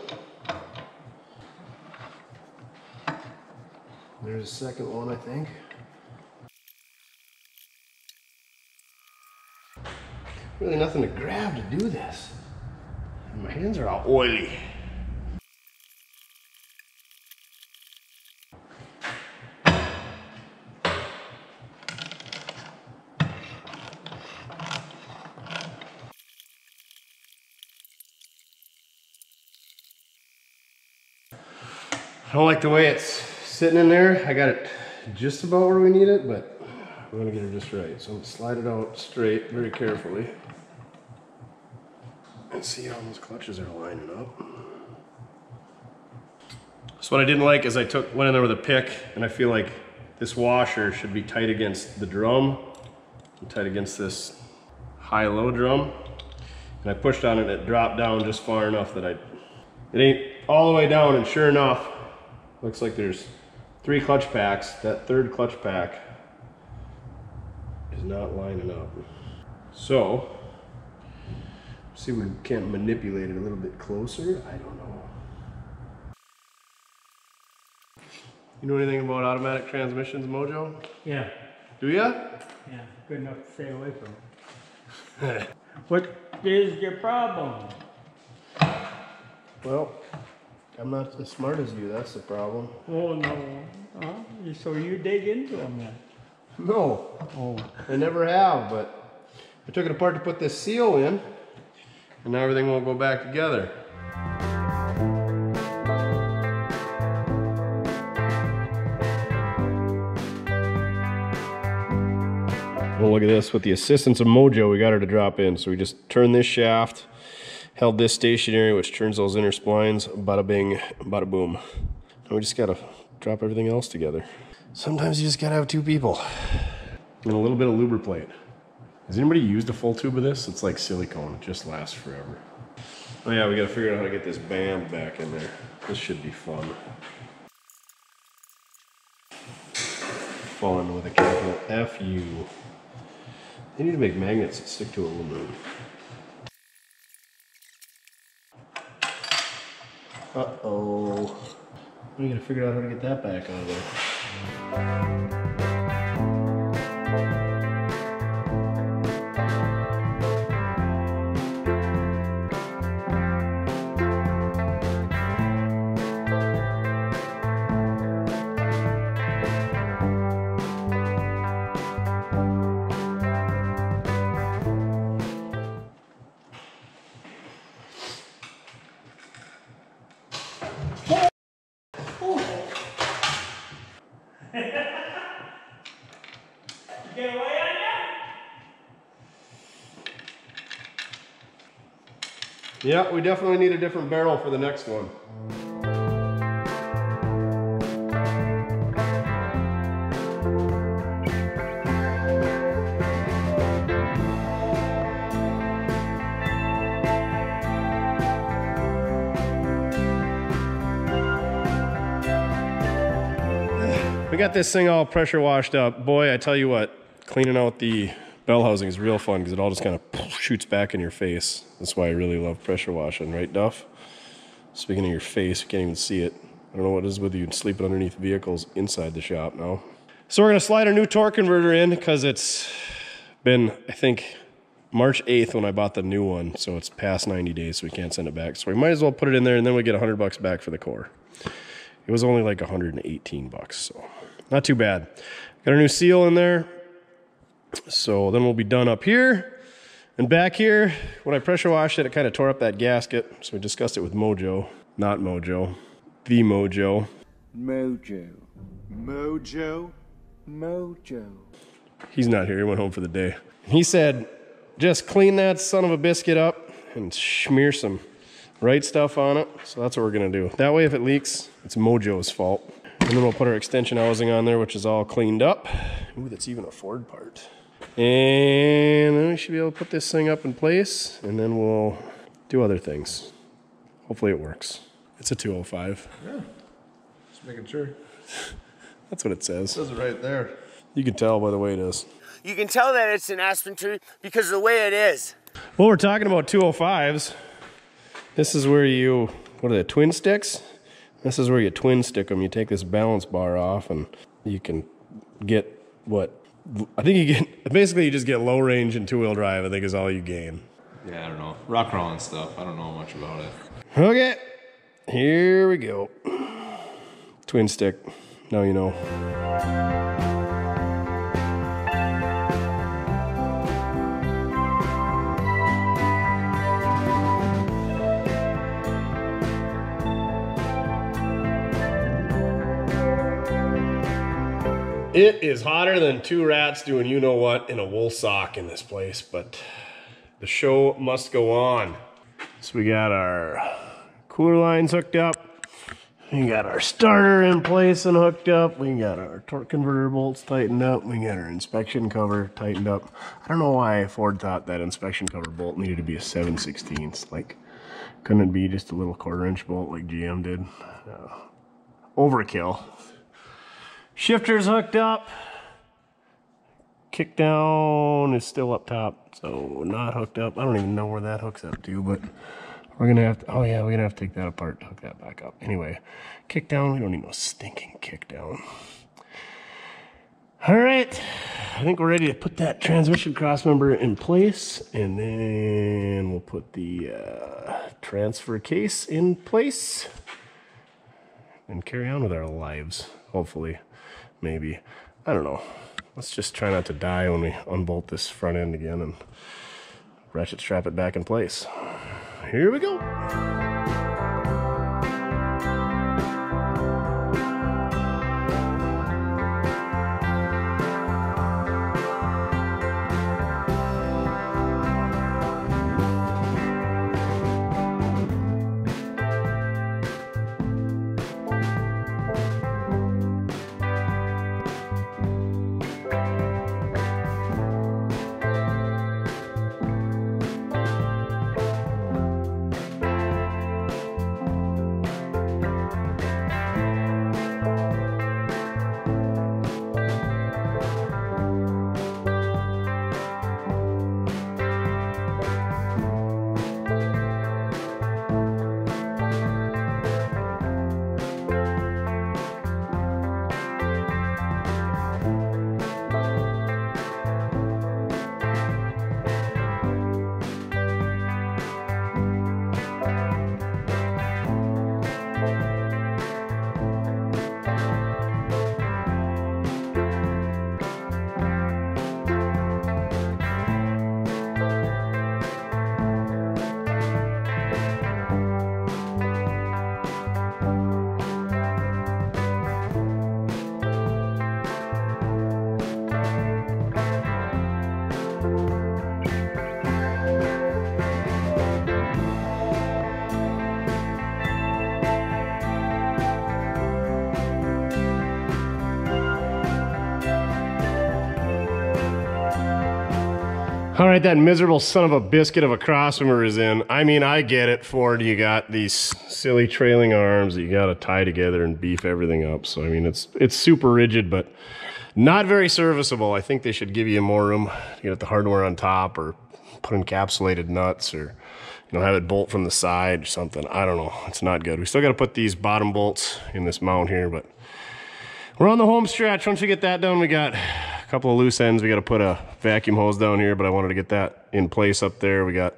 There's a second one, I think. really nothing to grab to do this. My hands are all oily. I don't like the way it's sitting in there. I got it just about where we need it, but I'm gonna get it just right. So I'm gonna slide it out straight very carefully and see how those clutches are lining up. So what I didn't like is I took went in there with a pick and I feel like this washer should be tight against the drum and tight against this high-low drum. And I pushed on it and it dropped down just far enough that I, it ain't all the way down and sure enough, looks like there's three clutch packs. That third clutch pack is not lining up. So, See if we can't manipulate it a little bit closer. I don't know. You know anything about automatic transmissions, Mojo? Yeah, Do ya? yeah, good enough to stay away from. [laughs] What is your problem? Well, I'm not as smart as you. That's the problem. Oh, no, huh? So you dig into them then? No, Oh, I never have. But I took it apart to put this seal in, and now everything won't go back together. Well, look at this. With the assistance of Mojo, we got her to drop in. So we just turn this shaft, held this stationary, which turns those inner splines. Bada bing, bada boom. Now we just got to drop everything else together. Sometimes you just gotta have two people. And a little bit of lubriplate. Has anybody used a full tube of this? It's like silicone, it just lasts forever. Oh yeah, we gotta figure out how to get this band back in there. This should be fun. Fun with a capital F-U. They need to make magnets that stick to aluminum. Uh-oh. We gotta figure out how to get that back out of there. Yeah, we definitely need a different barrel for the next one. We got this thing all pressure washed up. Boy, I tell you what, cleaning out the bell housing is real fun because it all just kind of shoots back in your face. That's why I really love pressure washing, right, Duff? Speaking of your face, you can't even see it. I don't know what it is with you sleeping underneath vehicles inside the shop now. So we're gonna slide a new torque converter in because it's been, I think, March 8th when I bought the new one. So it's past 90 days, so we can't send it back. So we might as well put it in there and then we get 100 bucks back for the core. It was only like 118 bucks, so not too bad. Got our new seal in there. So then we'll be done up here. And back here, when I pressure washed it, it kind of tore up that gasket. So we discussed it with Mojo, not Mojo, the Mojo. Mojo. Mojo. Mojo. He's not here. He went home for the day. He said, just clean that son of a biscuit up and smear some right stuff on it. So that's what we're going to do. That way, if it leaks, it's Mojo's fault. And then we'll put our extension housing on there, which is all cleaned up. Ooh, that's even a Ford part. And then we should be able to put this thing up in place, and then we'll do other things. Hopefully it works. It's a 205. Yeah. Just making sure. [laughs] That's what it says. Says it right there. You can tell by the way it is. You can tell that it's an aspen tree because of the way it is. Well, we're talking about 205s. This is where you, what are they, twin sticks? This is where you twin stick them. You take this balance bar off and you can get what? I think you get, basically you just get low range and two wheel drive, I think is all you gain. Yeah, I don't know. Rock crawling stuff. I don't know much about it. Okay, here we go. Twin stick. Now you know. It is hotter than two rats doing you know what in a wool sock in this place, but the show must go on. So we got our cooler lines hooked up. We got our starter in place and hooked up. We got our torque converter bolts tightened up. We got our inspection cover tightened up. I don't know why Ford thought that inspection cover bolt needed to be a 7 16 Like, couldn't it be just a little quarter inch bolt like GM did? Uh, overkill. Shifter's hooked up. Kick down is still up top, so not hooked up. I don't even know where that hooks up to, but we're gonna have to. Oh yeah, we're gonna have to take that apart, hook that back up. Anyway, kick down. We don't need no stinking kick down. All right, I think we're ready to put that transmission crossmember in place, and then we'll put the uh, transfer case in place, and carry on with our lives. Hopefully, maybe. I don't know. Let's just try not to die when we unbolt this front end again and ratchet strap it back in place. Here we go. Right, that miserable son of a biscuit of a crossmember is in. I mean, I get it, Ford. You got these silly trailing arms that you got to tie together and beef everything up. So I mean, it's it's super rigid, but not very serviceable. I think they should give you more room to get the hardware on top, or put encapsulated nuts, or you know, have it bolt from the side or something. I don't know. It's not good. We still got to put these bottom bolts in this mount here, but we're on the home stretch. Once we get that done, we got couple of loose ends. We got to put a vacuum hose down here, but I wanted to get that in place up there. We got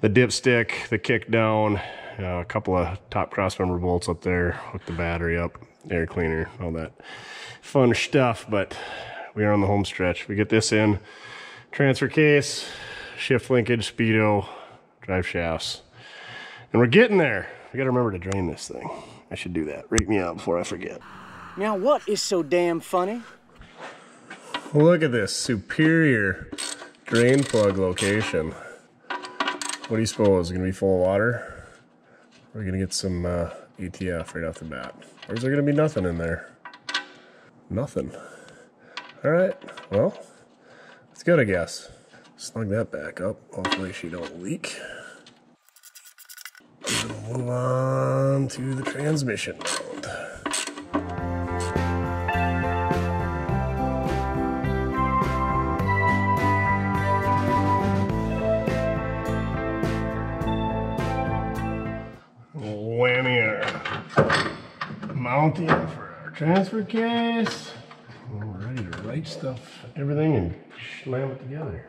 the dipstick, the kick down, uh, a couple of top cross member bolts up there, hook the battery up, air cleaner, all that fun stuff. But we are on the home stretch. We get this in, transfer case, shift linkage, speedo, drive shafts, and we're getting there. We got to remember to drain this thing. I should do that. Rate me out before I forget. Now what is so damn funny? Look at this superior drain plug location. What do you suppose? Is it gonna be full of water? We're gonna get some uh, ATF right off the bat. Or is there gonna be nothing in there? Nothing. All right, well, it's good, I guess. Snug that back up. Hopefully she don't leak. Move on to the transmission mount. Our mounting for our transfer case. We're ready to write stuff, everything, and slam it together.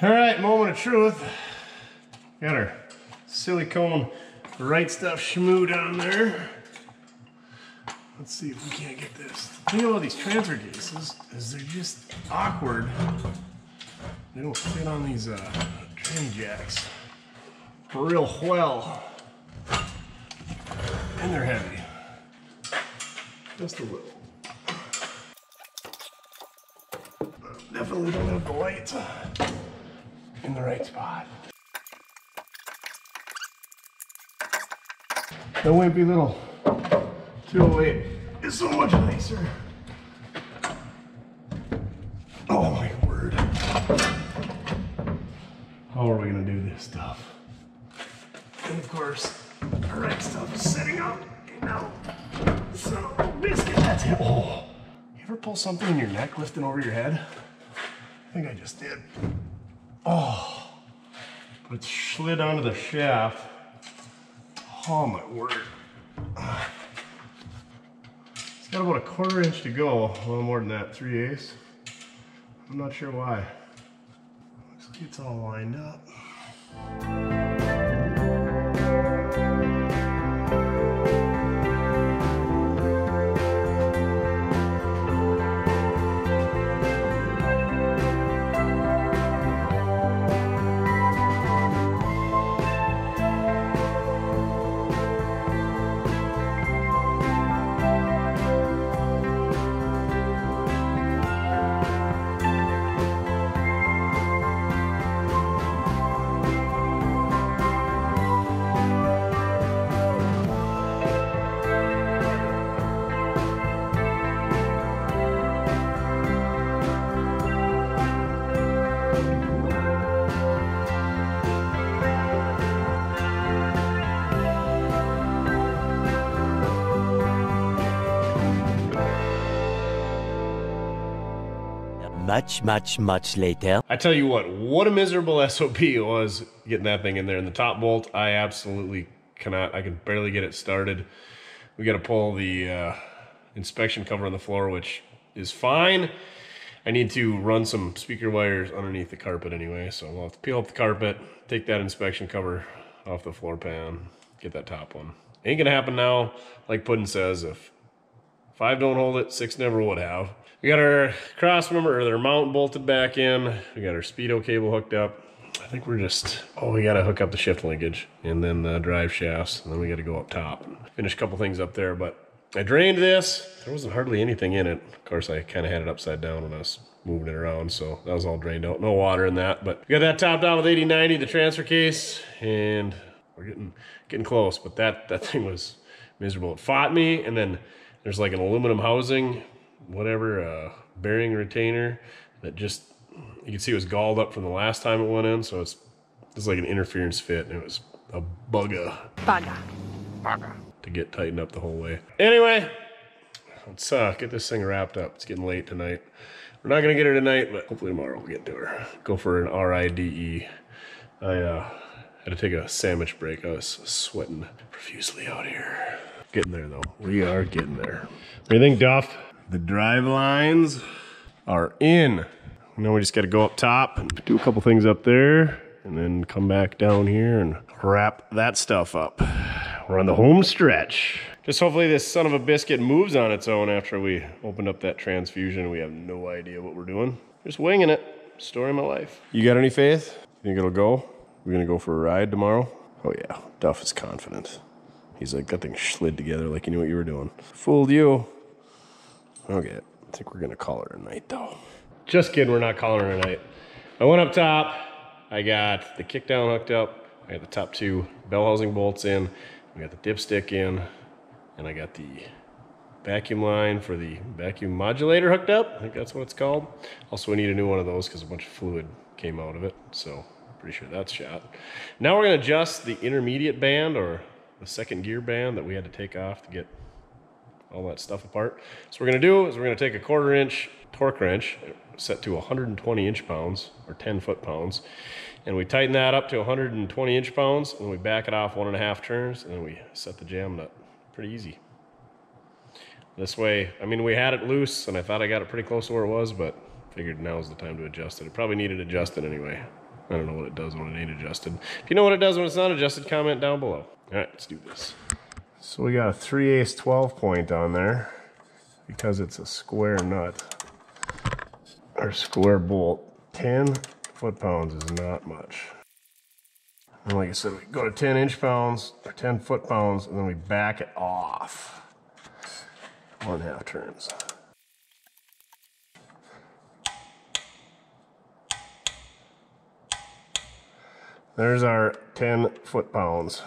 All right, moment of truth. Got our silicone right stuff schmoo down there. Let's see if we can't get this. The thing about these transfer cases is they're just awkward. They don't fit on these uh, trim jacks real well. And they're heavy. Just a little. Definitely don't have the lights in the right spot. The wimpy little 208 is so much nicer. Oh my word. How are we gonna do this stuff? And of course, the right stuff is setting up. No. Son of a biscuit, that's it. Oh. You ever pull something in your neck lifting over your head? I think I just did. Oh. But it slid onto the shaft. Oh my word. It's got about a quarter inch to go. A little more than that, three eighths. I'm not sure why. It's all lined up. Much, much, much later. I tell you what, what a miserable [laughs] SOP it was getting that thing in there. in the top bolt, I absolutely cannot, I can barely get it started. We got to pull the uh, inspection cover on the floor, which is fine. I need to run some speaker wires underneath the carpet anyway. So I'll have to peel up the carpet, take that inspection cover off the floor pan, get that top one. Ain't gonna happen now, like Puddin says, if five don't hold it, six never would have. We got our cross member or their mount bolted back in. We got our speedo cable hooked up. I think we're just, oh, we got to hook up the shift linkage and then the drive shafts. And then we got to go up top and finish a couple things up there. But I drained this. There wasn't hardly anything in it. Of course, I kind of had it upside down when I was moving it around. So that was all drained out. No water in that. But we got that topped out with 8090, the transfer case. And we're getting getting close. But that, that thing was miserable. It fought me, and then there's like an aluminum housing, whatever, uh, bearing retainer that just you can see it was galled up from the last time it went in, so it's it's like an interference fit, and it was a bugger. Bugger. Bugger. To get tightened up the whole way. Anyway, let's uh, get this thing wrapped up. It's getting late tonight. We're not gonna get her tonight, but hopefully tomorrow we'll get to her. Go for an RIDE. I uh, had to take a sandwich break. I was sweating profusely out here. Getting there though. We are getting there. What do you think, Duff? The drive lines are in. Now we just got to go up top and do a couple things up there and then come back down here and wrap that stuff up. We're on the home stretch. Just hopefully this son of a biscuit moves on its own after we opened up that transfusion. We have no idea what we're doing. Just winging it. Story of my life. You got any faith? You think it'll go? We're gonna go for a ride tomorrow? Oh yeah, Duff is confident. He's like, that thing slid together like you knew what you were doing. Fooled you. Okay, I think we're gonna call her a night though. Just kidding, we're not calling her a night. I went up top, I got the kick down hooked up, I got the top two bell housing bolts in, I got the dipstick in, and I got the vacuum line for the vacuum modulator hooked up. I think that's what it's called. Also, we need a new one of those because a bunch of fluid came out of it. So pretty sure that's shot. Now we're gonna adjust the intermediate band or the second gear band that we had to take off to get all that stuff apart. So we're gonna do is we're gonna take a quarter inch torque wrench set to 120 inch pounds or 10 foot pounds. And we tighten that up to 120 inch pounds and we back it off one and a half turns and then we set the jam nut. Pretty easy. This way, I mean, we had it loose and I thought I got it pretty close to where it was, but figured now's the time to adjust it. It probably needed adjusted anyway. I don't know what it does when it ain't adjusted. If you know what it does when it's not adjusted, comment down below. All right, let's do this. So we got a 3 ace 12 point on there because it's a square nut or square bolt. 10 foot pounds is not much. And like I said, we go to 10 inch pounds or 10 foot pounds and then we back it off one half turns. There's our 10 foot pounds.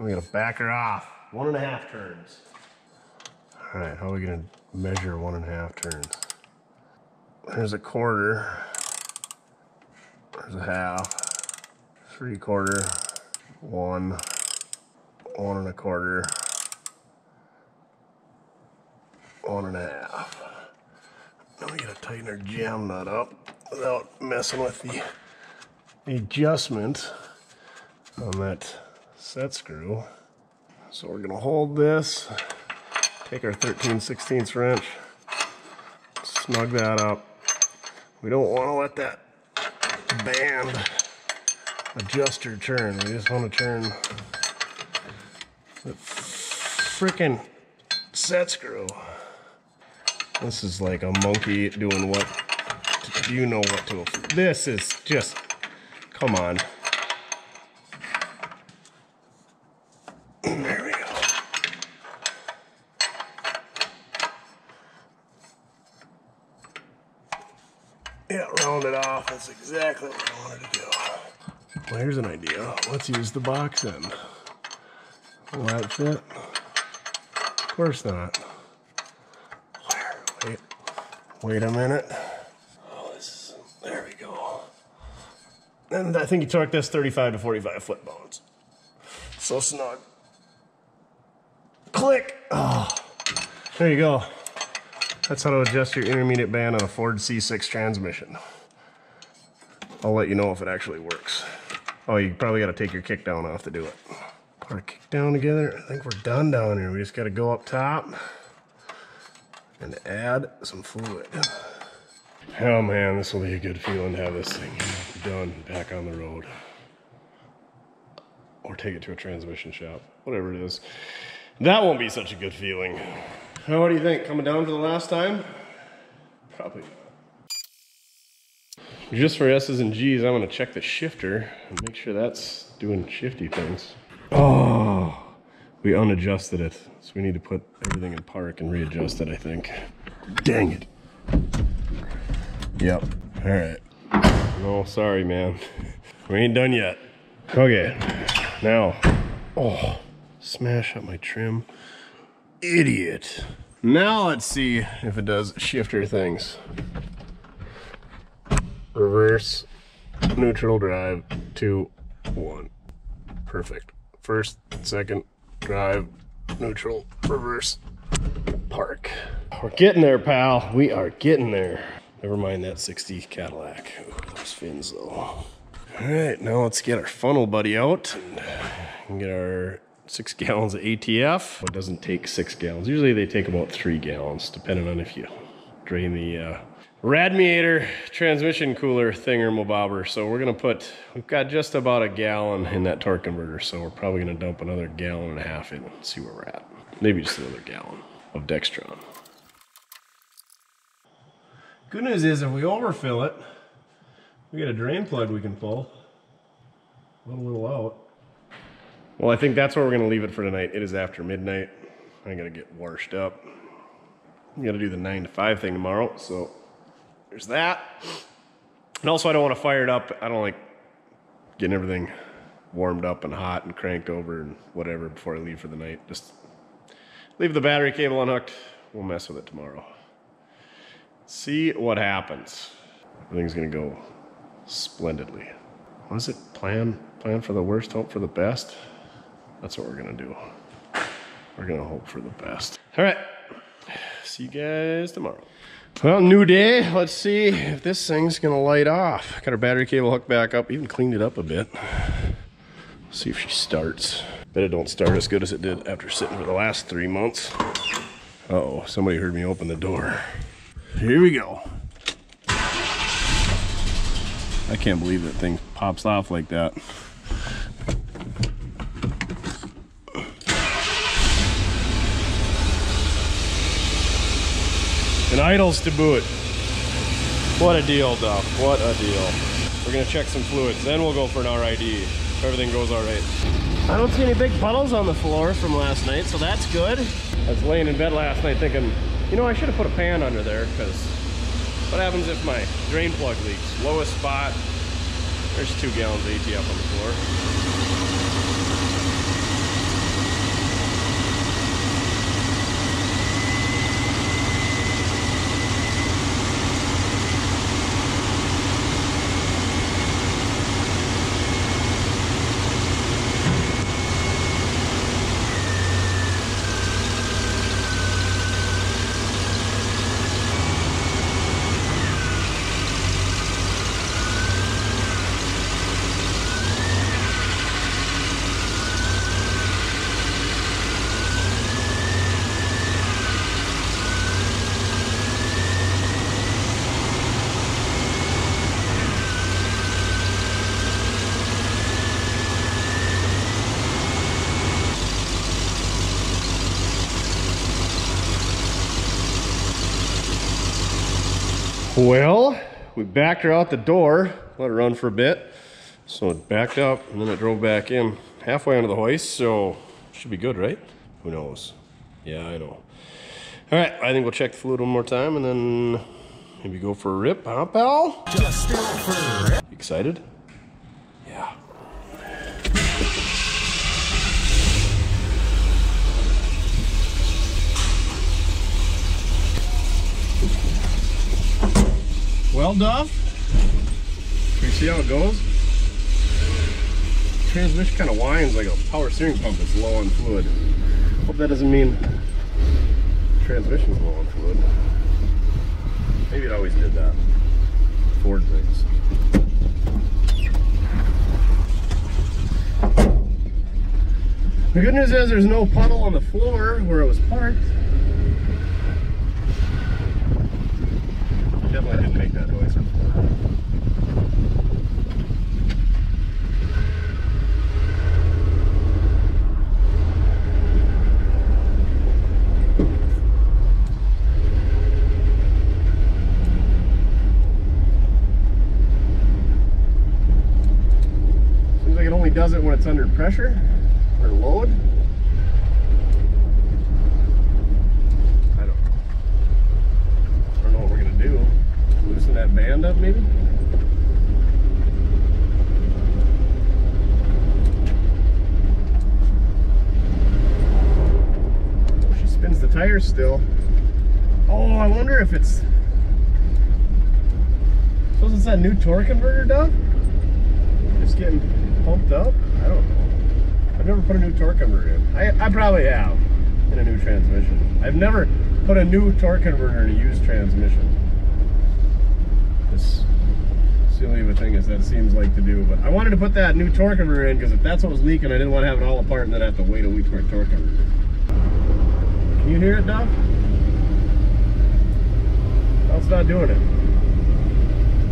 We're gonna back her off. One and a half turns. All right, how are we gonna measure one and a half turns? There's a quarter. There's a half. Three quarter. One. One and a quarter. One and a half. Now we gotta tighten our jam nut up without messing with the adjustment on that set screw. So we're gonna hold this, take our 13 16 wrench, snug that up. We don't wanna let that band adjuster turn. We just wanna turn the freaking set screw. This is like a monkey doing what you know what to. This is just Come on. There we go. Yeah, round it off. That's exactly what I wanted to do. Well, here's an idea. Let's use the box end. Will that fit? Of course not. Where? Wait. Wait a minute. Oh, this is, there we go. And I think you torque this 35 to 45 foot bones. So snug. Click. Oh, there you go. That's how to adjust your intermediate band on a Ford C6 transmission. I'll let you know if it actually works. Oh, you probably got to take your kick down off to do it. Put our kick down together. I think we're done down here. We just got to go up top and add some fluid. Oh man, this will be a good feeling to have this thing done back on the road. Or take it to a transmission shop, whatever it is. That won't be such a good feeling. How, what do you think? Coming down for the last time? Probably. Just for S's and G's, I'm gonna check the shifter and make sure that's doing shifty things. Oh, we unadjusted it. So we need to put everything in park and readjust it, I think. Dang it. Yep. All right. No, sorry, man. We ain't done yet. Okay. Now, oh, Smash up my trim. Idiot. Now let's see if it does shifter things. Reverse, neutral drive, two, one. Perfect. First, second, drive, neutral, reverse, park. We're getting there, pal. We are getting there. Never mind that 60 Cadillac. Ooh, those fins, though. All right, now let's get our funnel buddy out and get our six [laughs] gallons of ATF. It doesn't take six gallons. Usually they take about three gallons, depending on if you drain the uh, Radmiator transmission cooler thinger mobobber. So we're gonna put, we've got just about a gallon in that torque converter. So we're probably gonna dump another gallon and a half in and see where we're at. Maybe just another gallon of Dextron. Good news is if we overfill it, we got a drain plug we can pull. A little out. Well, I think that's where we're gonna leave it for tonight. It is after midnight. I gotta get washed up. We gotta do the nine to five thing tomorrow, so there's that. And also I don't want to fire it up. I don't like getting everything warmed up and hot and cranked over and whatever before I leave for the night. Just leave the battery cable unhooked. We'll mess with it tomorrow. See what happens. Everything's gonna go splendidly. What is it? Plan plan for the worst, hope for the best. That's what we're gonna do. We're gonna hope for the best. All right. See you guys tomorrow. Well, new day. Let's see if this thing's gonna light off. Got our battery cable hooked back up. Even cleaned it up a bit. See if she starts. Bet it don't start as good as it did after sitting for the last three months. Uh oh, somebody heard me open the door. Here we go. I can't believe that thing pops off like that. And idles to boot. What a deal, Duff. What a deal. We're gonna check some fluids, then we'll go for an RID. If everything goes all right. I don't see any big puddles on the floor from last night, so that's good. I was laying in bed last night thinking, you know, I should have put a pan under there, because what happens if my drain plug leaks? Lowest spot, there's two gallons of ATF on the floor. Well, we backed her out the door, let her run for a bit. So it backed up and then it drove back in halfway onto the hoist, so should be good, right? Who knows? Yeah, I know. All right, I think we'll check the fluid one more time and then maybe go for a rip, huh, pal? Just for a rip. Excited? Well, Duff, can you see how it goes? Transmission kind of whines like a power steering pump that's low on fluid. Hope that doesn't mean transmission's low on fluid. Maybe it always did that. Ford things. The good news is there's no puddle on the floor where it was parked. Definitely didn't make that noise. Seems like it only does it when it's under pressure or load. I don't know. I don't know what we're gonna do. Loosen that band up, maybe? Oh, she spins the tires still. Oh, I wonder if it's. Suppose it's that new torque converter, Doug? Just getting pumped up? I don't know. I've never put a new torque converter in. I, I probably have in a new transmission. I've never put a new torque converter in a used transmission. This silly of a thing as that seems like to do, but I wanted to put that new torque converter in because if that's what was leaking, I didn't want to have it all apart and then have to wait a week for a torque converter. Can you hear it? No, it's not doing it.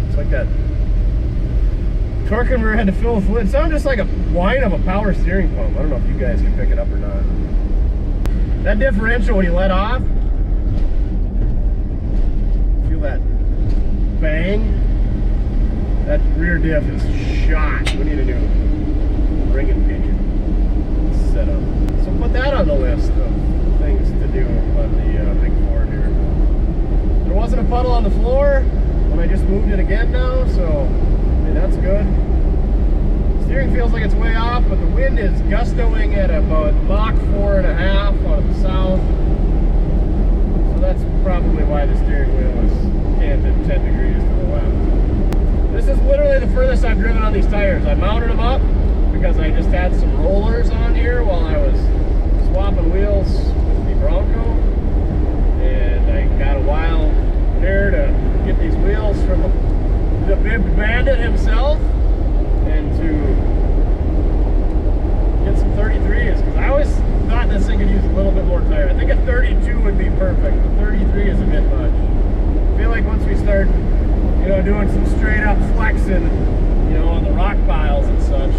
It's like that torque converter had to fill with fluid. It sounded just like a whine of a power steering pump. I don't know if you guys can pick it up or not. That differential when you let off, feel that bang. That rear diff is shot. We need a new ring and pinion setup. So put that on the list of things to do on the uh, big Ford here. There wasn't a puddle on the floor when I just moved it again now, so I mean, that's good. Steering feels like it's way off, but the wind is gustoing at about Mach four and a half out of the south. So that's probably why the steering wheel is canted 10 degrees to the left. This is literally the furthest I've driven on these tires. I mounted them up because I just had some rollers on here while I was swapping wheels with the Bronco. And I got a while there to get these wheels from the bib bandit himself and to get some 33s because I always thought this thing could use a little bit more tire. I think a 32 would be perfect, but 33 is a bit much. I feel like once we start, you know, doing some straight up flexing, you know, on the rock piles and such.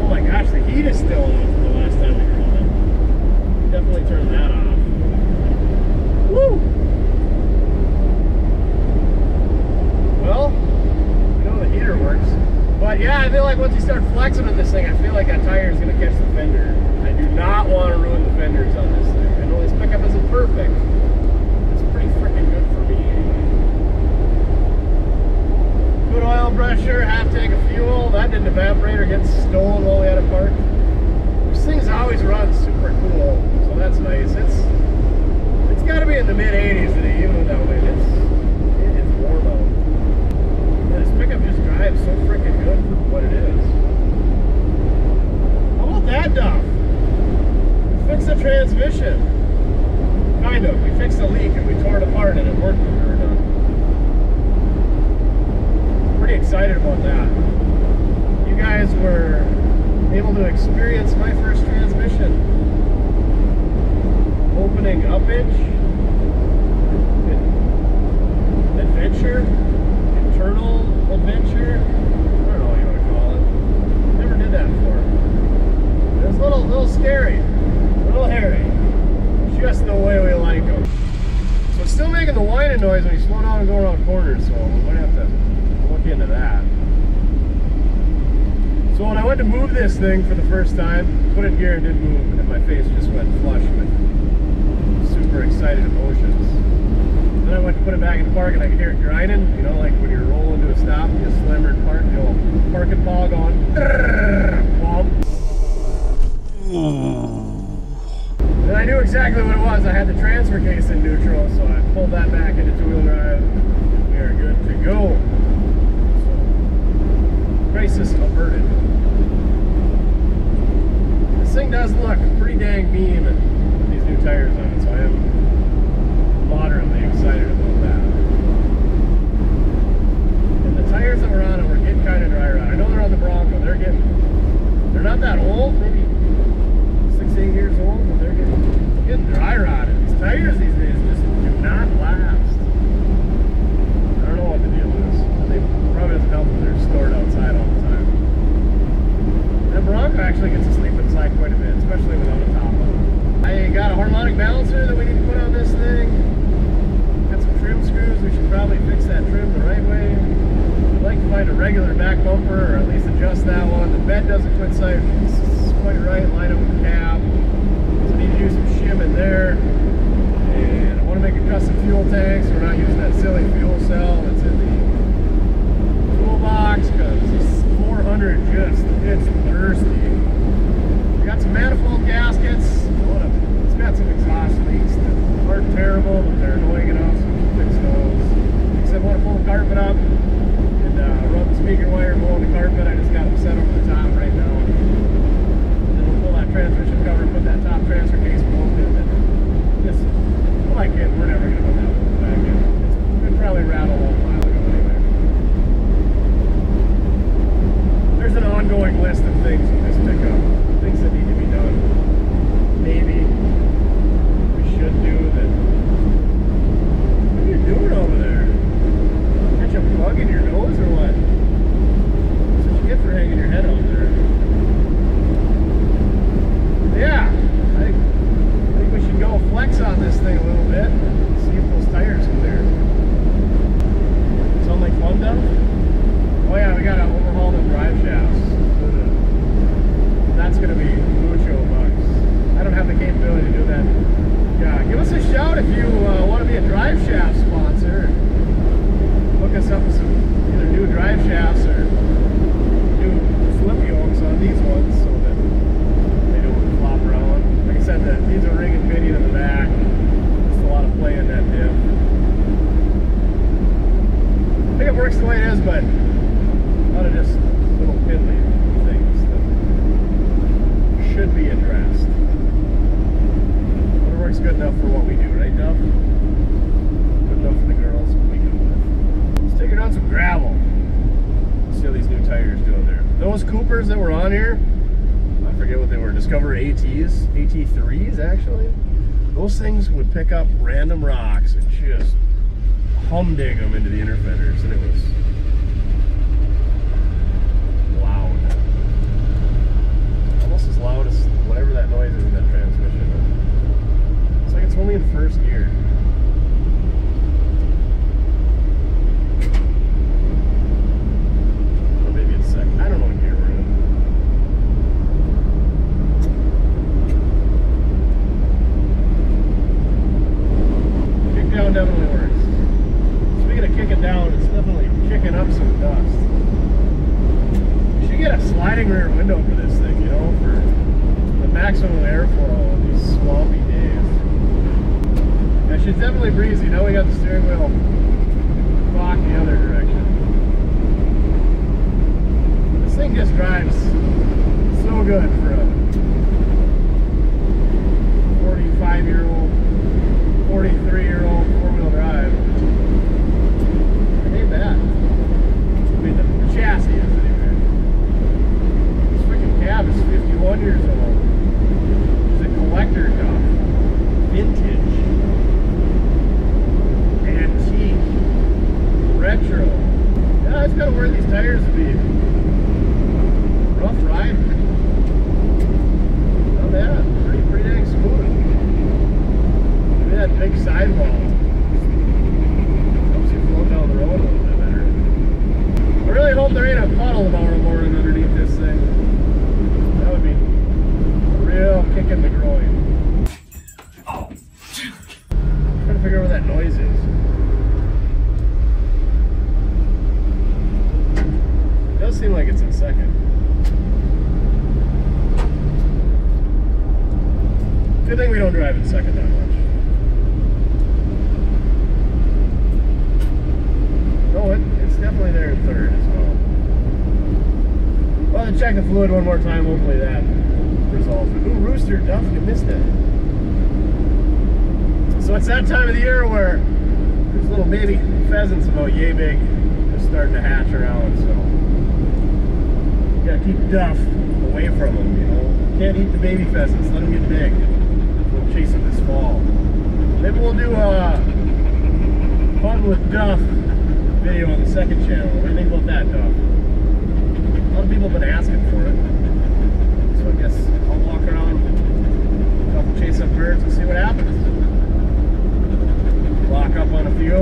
Oh my gosh, the heat is still on from the last time we drove it. Definitely turn that off. Woo! Well, we know the heater works. But yeah, I feel like once you start flexing on this thing, I feel like that tire is going to catch the fender. I do not want to ruin the fenders on this thing. I know this pickup isn't perfect. It's pretty freaking good for me. Good oil pressure, half tank of fuel. That didn't evaporate or get stolen while we had it parked. This thing's always run super cool, so that's nice. It's it's got to be in the mid 80s today, even that wind. It's it is warm out. Yeah, this pickup just drives so freaking good for what it is. How about that, Duff? We fixed the transmission. Kind of. We fixed the leak and we tore it apart and it worked when we were done. Pretty excited about that. You guys were able to experience my first transmission. Opening upage. Adventure internal adventure. I don't know what you want to call it. Never did that before. It was a little, little scary, a little hairy. Just the way we like them. So it's still making the whining noise when you slow down and go around corners. So we might have to into that. So when I went to move this thing for the first time, put it in gear and didn't move, and my face just went flush with super excited emotions. Then I went to put it back in the park and I could hear it grinding, you know, like when you're rolling to a stop, you slammer in park, the old parking paw going. And I knew exactly what it was. I had the transfer case in neutral, so I pulled that back into two-wheel drive. We are good to go. Crisis averted. This thing does look pretty dang mean with these new tires on it, so I am moderately excited about that. And the tires that were on it were getting kind of dry rot. I know they're on the Bronco. They're getting, they're not that old, maybe six, eight years old, but they're getting, getting dry rotted. These tires these days just do not last. I don't know what the deal is. They doesn't help that they're stored outside all the time. That Bronco actually gets to sleep inside quite a bit, especially without a top on. I got a harmonic balancer that we need to put on this thing. Got some trim screws. We should probably fix that trim the right way. I'd like to find a regular back bumper or at least adjust that one. The bed doesn't quite sight quite right. Line up with the cab. So I need to do some shim in there. And I want to make a custom fuel tank so we're not using that silly fuel cell that's box because this 400 just, it's thirsty. We got some manifold gaskets. A, it's got some exhaust leaks that aren't terrible, but they're annoying enough, so we'll fix those. Except want to pull the carpet up and uh, rub the speaker wire below the carpet. I just got them set over the top right now. And then we'll pull that transmission cover, and put that top transfer case below it, and then just, well, I we're never going to put that back in. It's, it probably rattle ongoing list of things with this pickup, things that need to be done. Maybe we should do that. What are you doing over there? Catch a bug in your nose or what? That's what you get for hanging your head out there. Yeah, I think, I think we should go flex on this thing a little bit. See if those tires clear. Sound like fun, Duff? Oh yeah, we gotta overhaul the drive shafts. That's gonna be mucho bucks. I don't have the capability to do that. Yeah, give us a shout if you uh, want to be a drive shaft sponsor. Hook us up with some either new drive shafts or new flip yokes on these ones so that they don't flop around. Like I said, the, these are ring and pinion in the back. Just a lot of play in that diff. I think it works the way it is, but a lot of just GT3s actually. Those things would pick up random rocks and just humding them into the inner fenders, and it was loud. Almost as loud as whatever that noise is in that transmission. It's like it's only in first gear.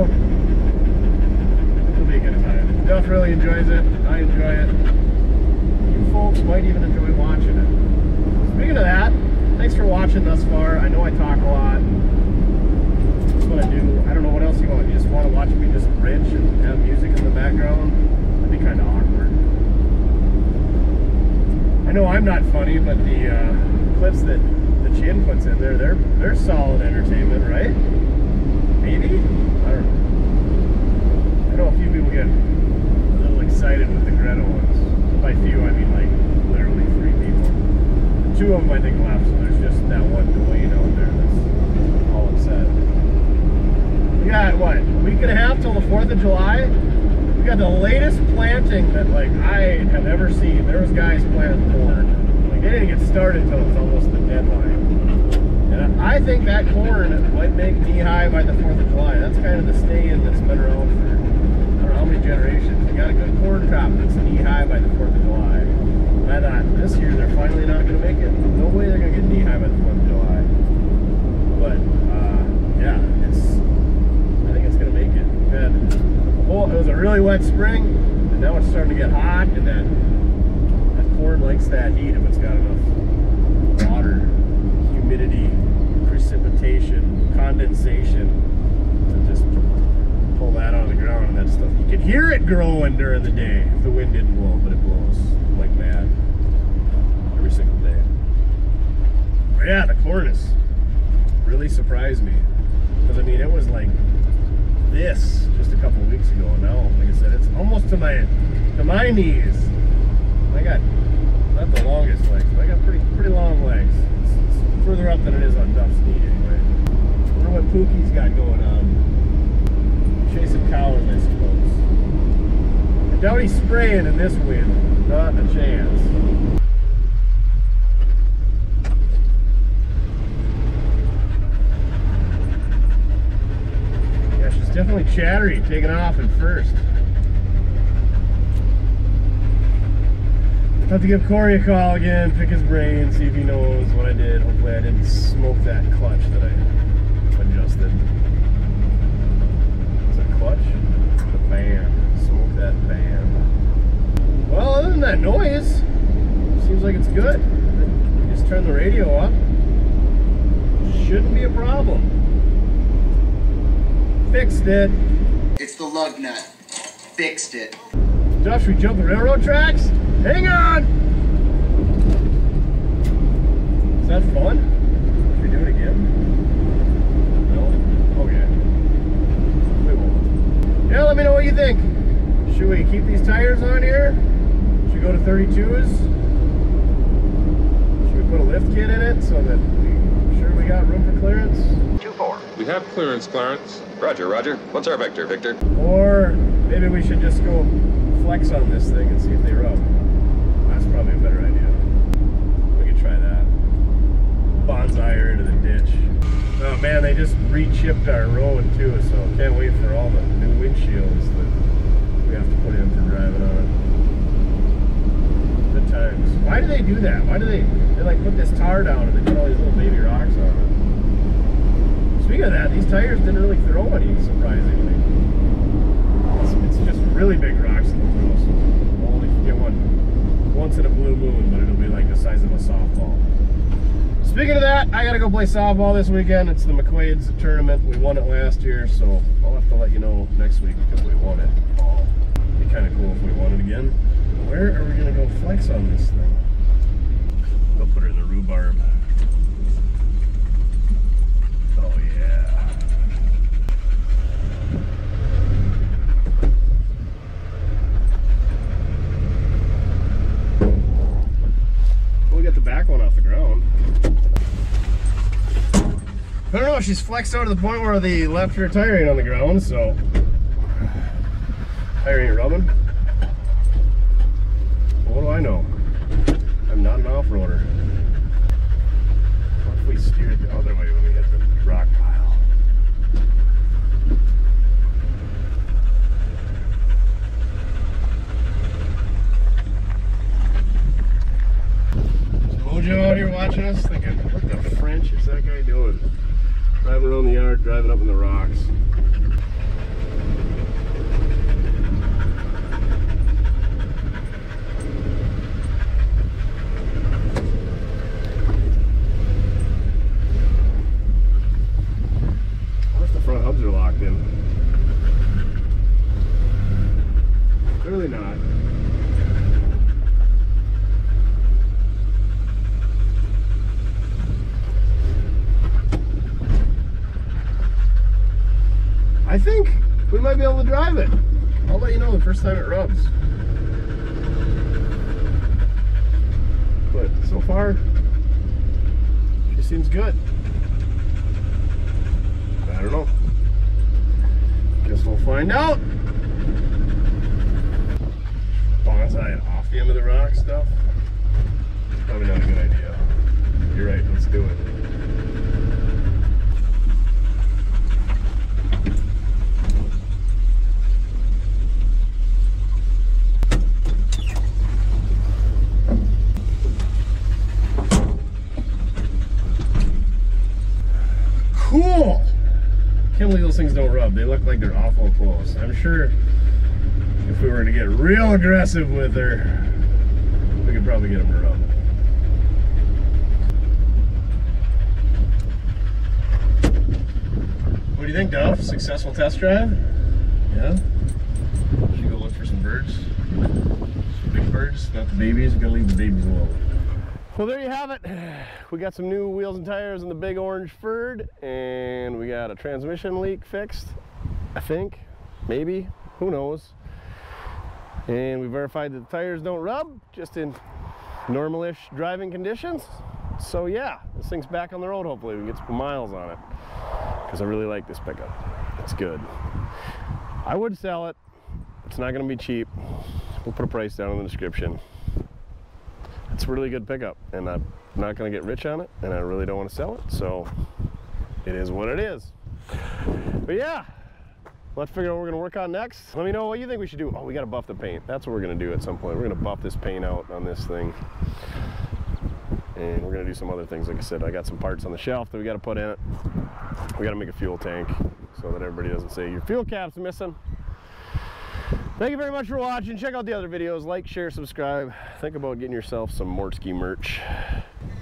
It'll be a good time. Duff really enjoys it. I enjoy it. You folks might even enjoy watching it. Speaking of that, thanks for watching thus far. I know I talk a lot. That's what I do. I don't know what else you want. You just want to watch me just bridge and have music in the background? That'd be kind of awkward. I know I'm not funny, but the uh, clips that the Chin puts in there, they're they're solid entertainment, right? Maybe? I know. A few people get a little excited with the Greta ones. By few, I mean like literally three people. Two of them I think left, so there's just that one Dwayne out there that's all upset. We got what, a week and a half till the 4th of July? We got the latest planting that like I have ever seen. There was guys planting corn. Like they didn't get started until it was almost the deadline. I think that corn might make knee high by the 4th of July. That's kind of the stay-in that's been around for I don't know how many generations. You got a good corn crop that's knee high by the 4th of July. I thought this year they're finally not going to make it. No way they're going to get knee high by the 4th of July. But uh, yeah, it's I think it's going to make it. And well, it was a really wet spring, and now it's starting to get hot, and then that corn likes that heat if it's got enough water, humidity, precipitation, condensation to just pull that out of the ground and that stuff. You can hear it growing during the day if the wind didn't blow, but it blows like mad every single day. But yeah, the corn is really surprised me. Because I mean, it was like this just a couple weeks ago. And now, like I said, it's almost to my to my knees. I got not the longest legs, but I got pretty pretty long legs. It's, it's further up than it is on Duff's knee what Pookie's got going on. Chasing cows, I suppose. I doubt he's spraying in this wind. Not a chance. Yeah, she's definitely chattery, taking off in first. Have to give Corey a call again, pick his brain, see if he knows what I did. Hopefully I didn't smoke that clutch that I adjusted. Is it clutch? Smoke that. Well, other than that noise, seems like it's good. Just turn the radio up. Shouldn't be a problem. Fixed it. It's the lug nut. Fixed it. Josh, we jump the railroad tracks? Hang on! Is that fun? Should we do it again? No? Okay. We won't. Yeah, let me know what you think. Should we keep these tires on here? Should we go to 32s? Should we put a lift kit in it so that we sure we got room for clearance? 2-4. We have clearance, Clarence. Roger, Roger. What's our vector, Victor? Or maybe we should just go flex on this thing and see if they rub. That's probably a better idea. We could try that. Bonsai her into the ditch. Oh man, they just re-chipped our road too, so can't wait for all the new windshields that we have to put in for driving on. Good times. Why do they do that? Why do they they like put this tar down and they put all these little baby rocks on it? Speaking of that, these tires didn't really throw any, surprisingly. It's, it's just really big rocks the throw, so only get one once in a blue moon, but it'll be like the size of a softball. Speaking of that, I gotta go play softball this weekend. It's the McQuaid's tournament. We won it last year, so I'll have to let you know next week because we won it. It'd be kind of cool if we won it again. Where are we gonna go flex on this thing? I'll put her in the rhubarb. Oh yeah. Well, we got the back one off the ground. I don't know, she's flexed out to the point where the left rear tire ain't on the ground, so tire ain't rubbing. What do I know? I'm not an off-roader. What if we steered the other way when we hit the rock pile? Mojo out here watching us thinking, what the French is that guy doing? Driving around the yard, driving up in the rocks. If the front hubs are locked in? Clearly not. I think we might be able to drive it. I'll let you know the first time it rubs. But so far, she seems good. I don't know. Guess we'll find out. Bonsai off the end of the rock stuff. Probably not a good idea. You're right, let's do it. Cool! Can't believe They look like they're awful close. I'm sure if we were to get real aggressive with her, we could probably get them to. What do you think, Duff? Successful test drive? Yeah? Should go look for some birds. Some big birds, not the babies. Gonna leave the babies alone. Well, there you have it. [sighs] We got some new wheels and tires in the big orange Ford, and we got a transmission leak fixed, I think, maybe, who knows. And we verified that the tires don't rub, just in normal-ish driving conditions. So yeah, this thing's back on the road hopefully. We can get some miles on it, because I really like this pickup. It's good. I would sell it. It's not gonna be cheap. We'll put a price down in the description it's a really good pickup and I'm not going to get rich on it and I really don't want to sell it so it is what it is but yeah let's figure out what we're to work on next let me know what you think we should do oh we got to buff the paint that's what we're to do at some point we're to buff this paint out on this thing and we're to do some other things like I said I got some parts on the shelf that we got to put in it we got to make a fuel tank so that everybody doesn't say your fuel cap's missing Thank you very much for watching. Check out the other videos. Like, share, subscribe. Think about getting yourself some Mortske merch.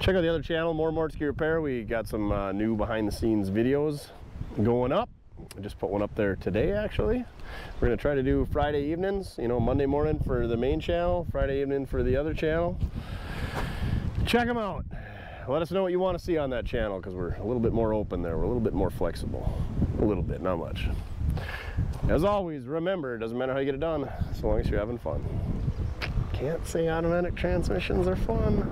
Check out the other channel, More Mortske Repair. We got some uh, new behind the scenes videos going up. I just put one up there today, actually. We're to try to do Friday evenings, you know, Monday morning for the main channel, Friday evening for the other channel. Check them out. Let us know what you want to see on that channel because we're a little bit more open there. We're a little bit more flexible. A little bit, not much. As always, remember, it doesn't matter how you get it done, so long as you're having fun. Can't say automatic transmissions are fun.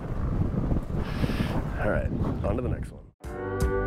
All right, on to the next one.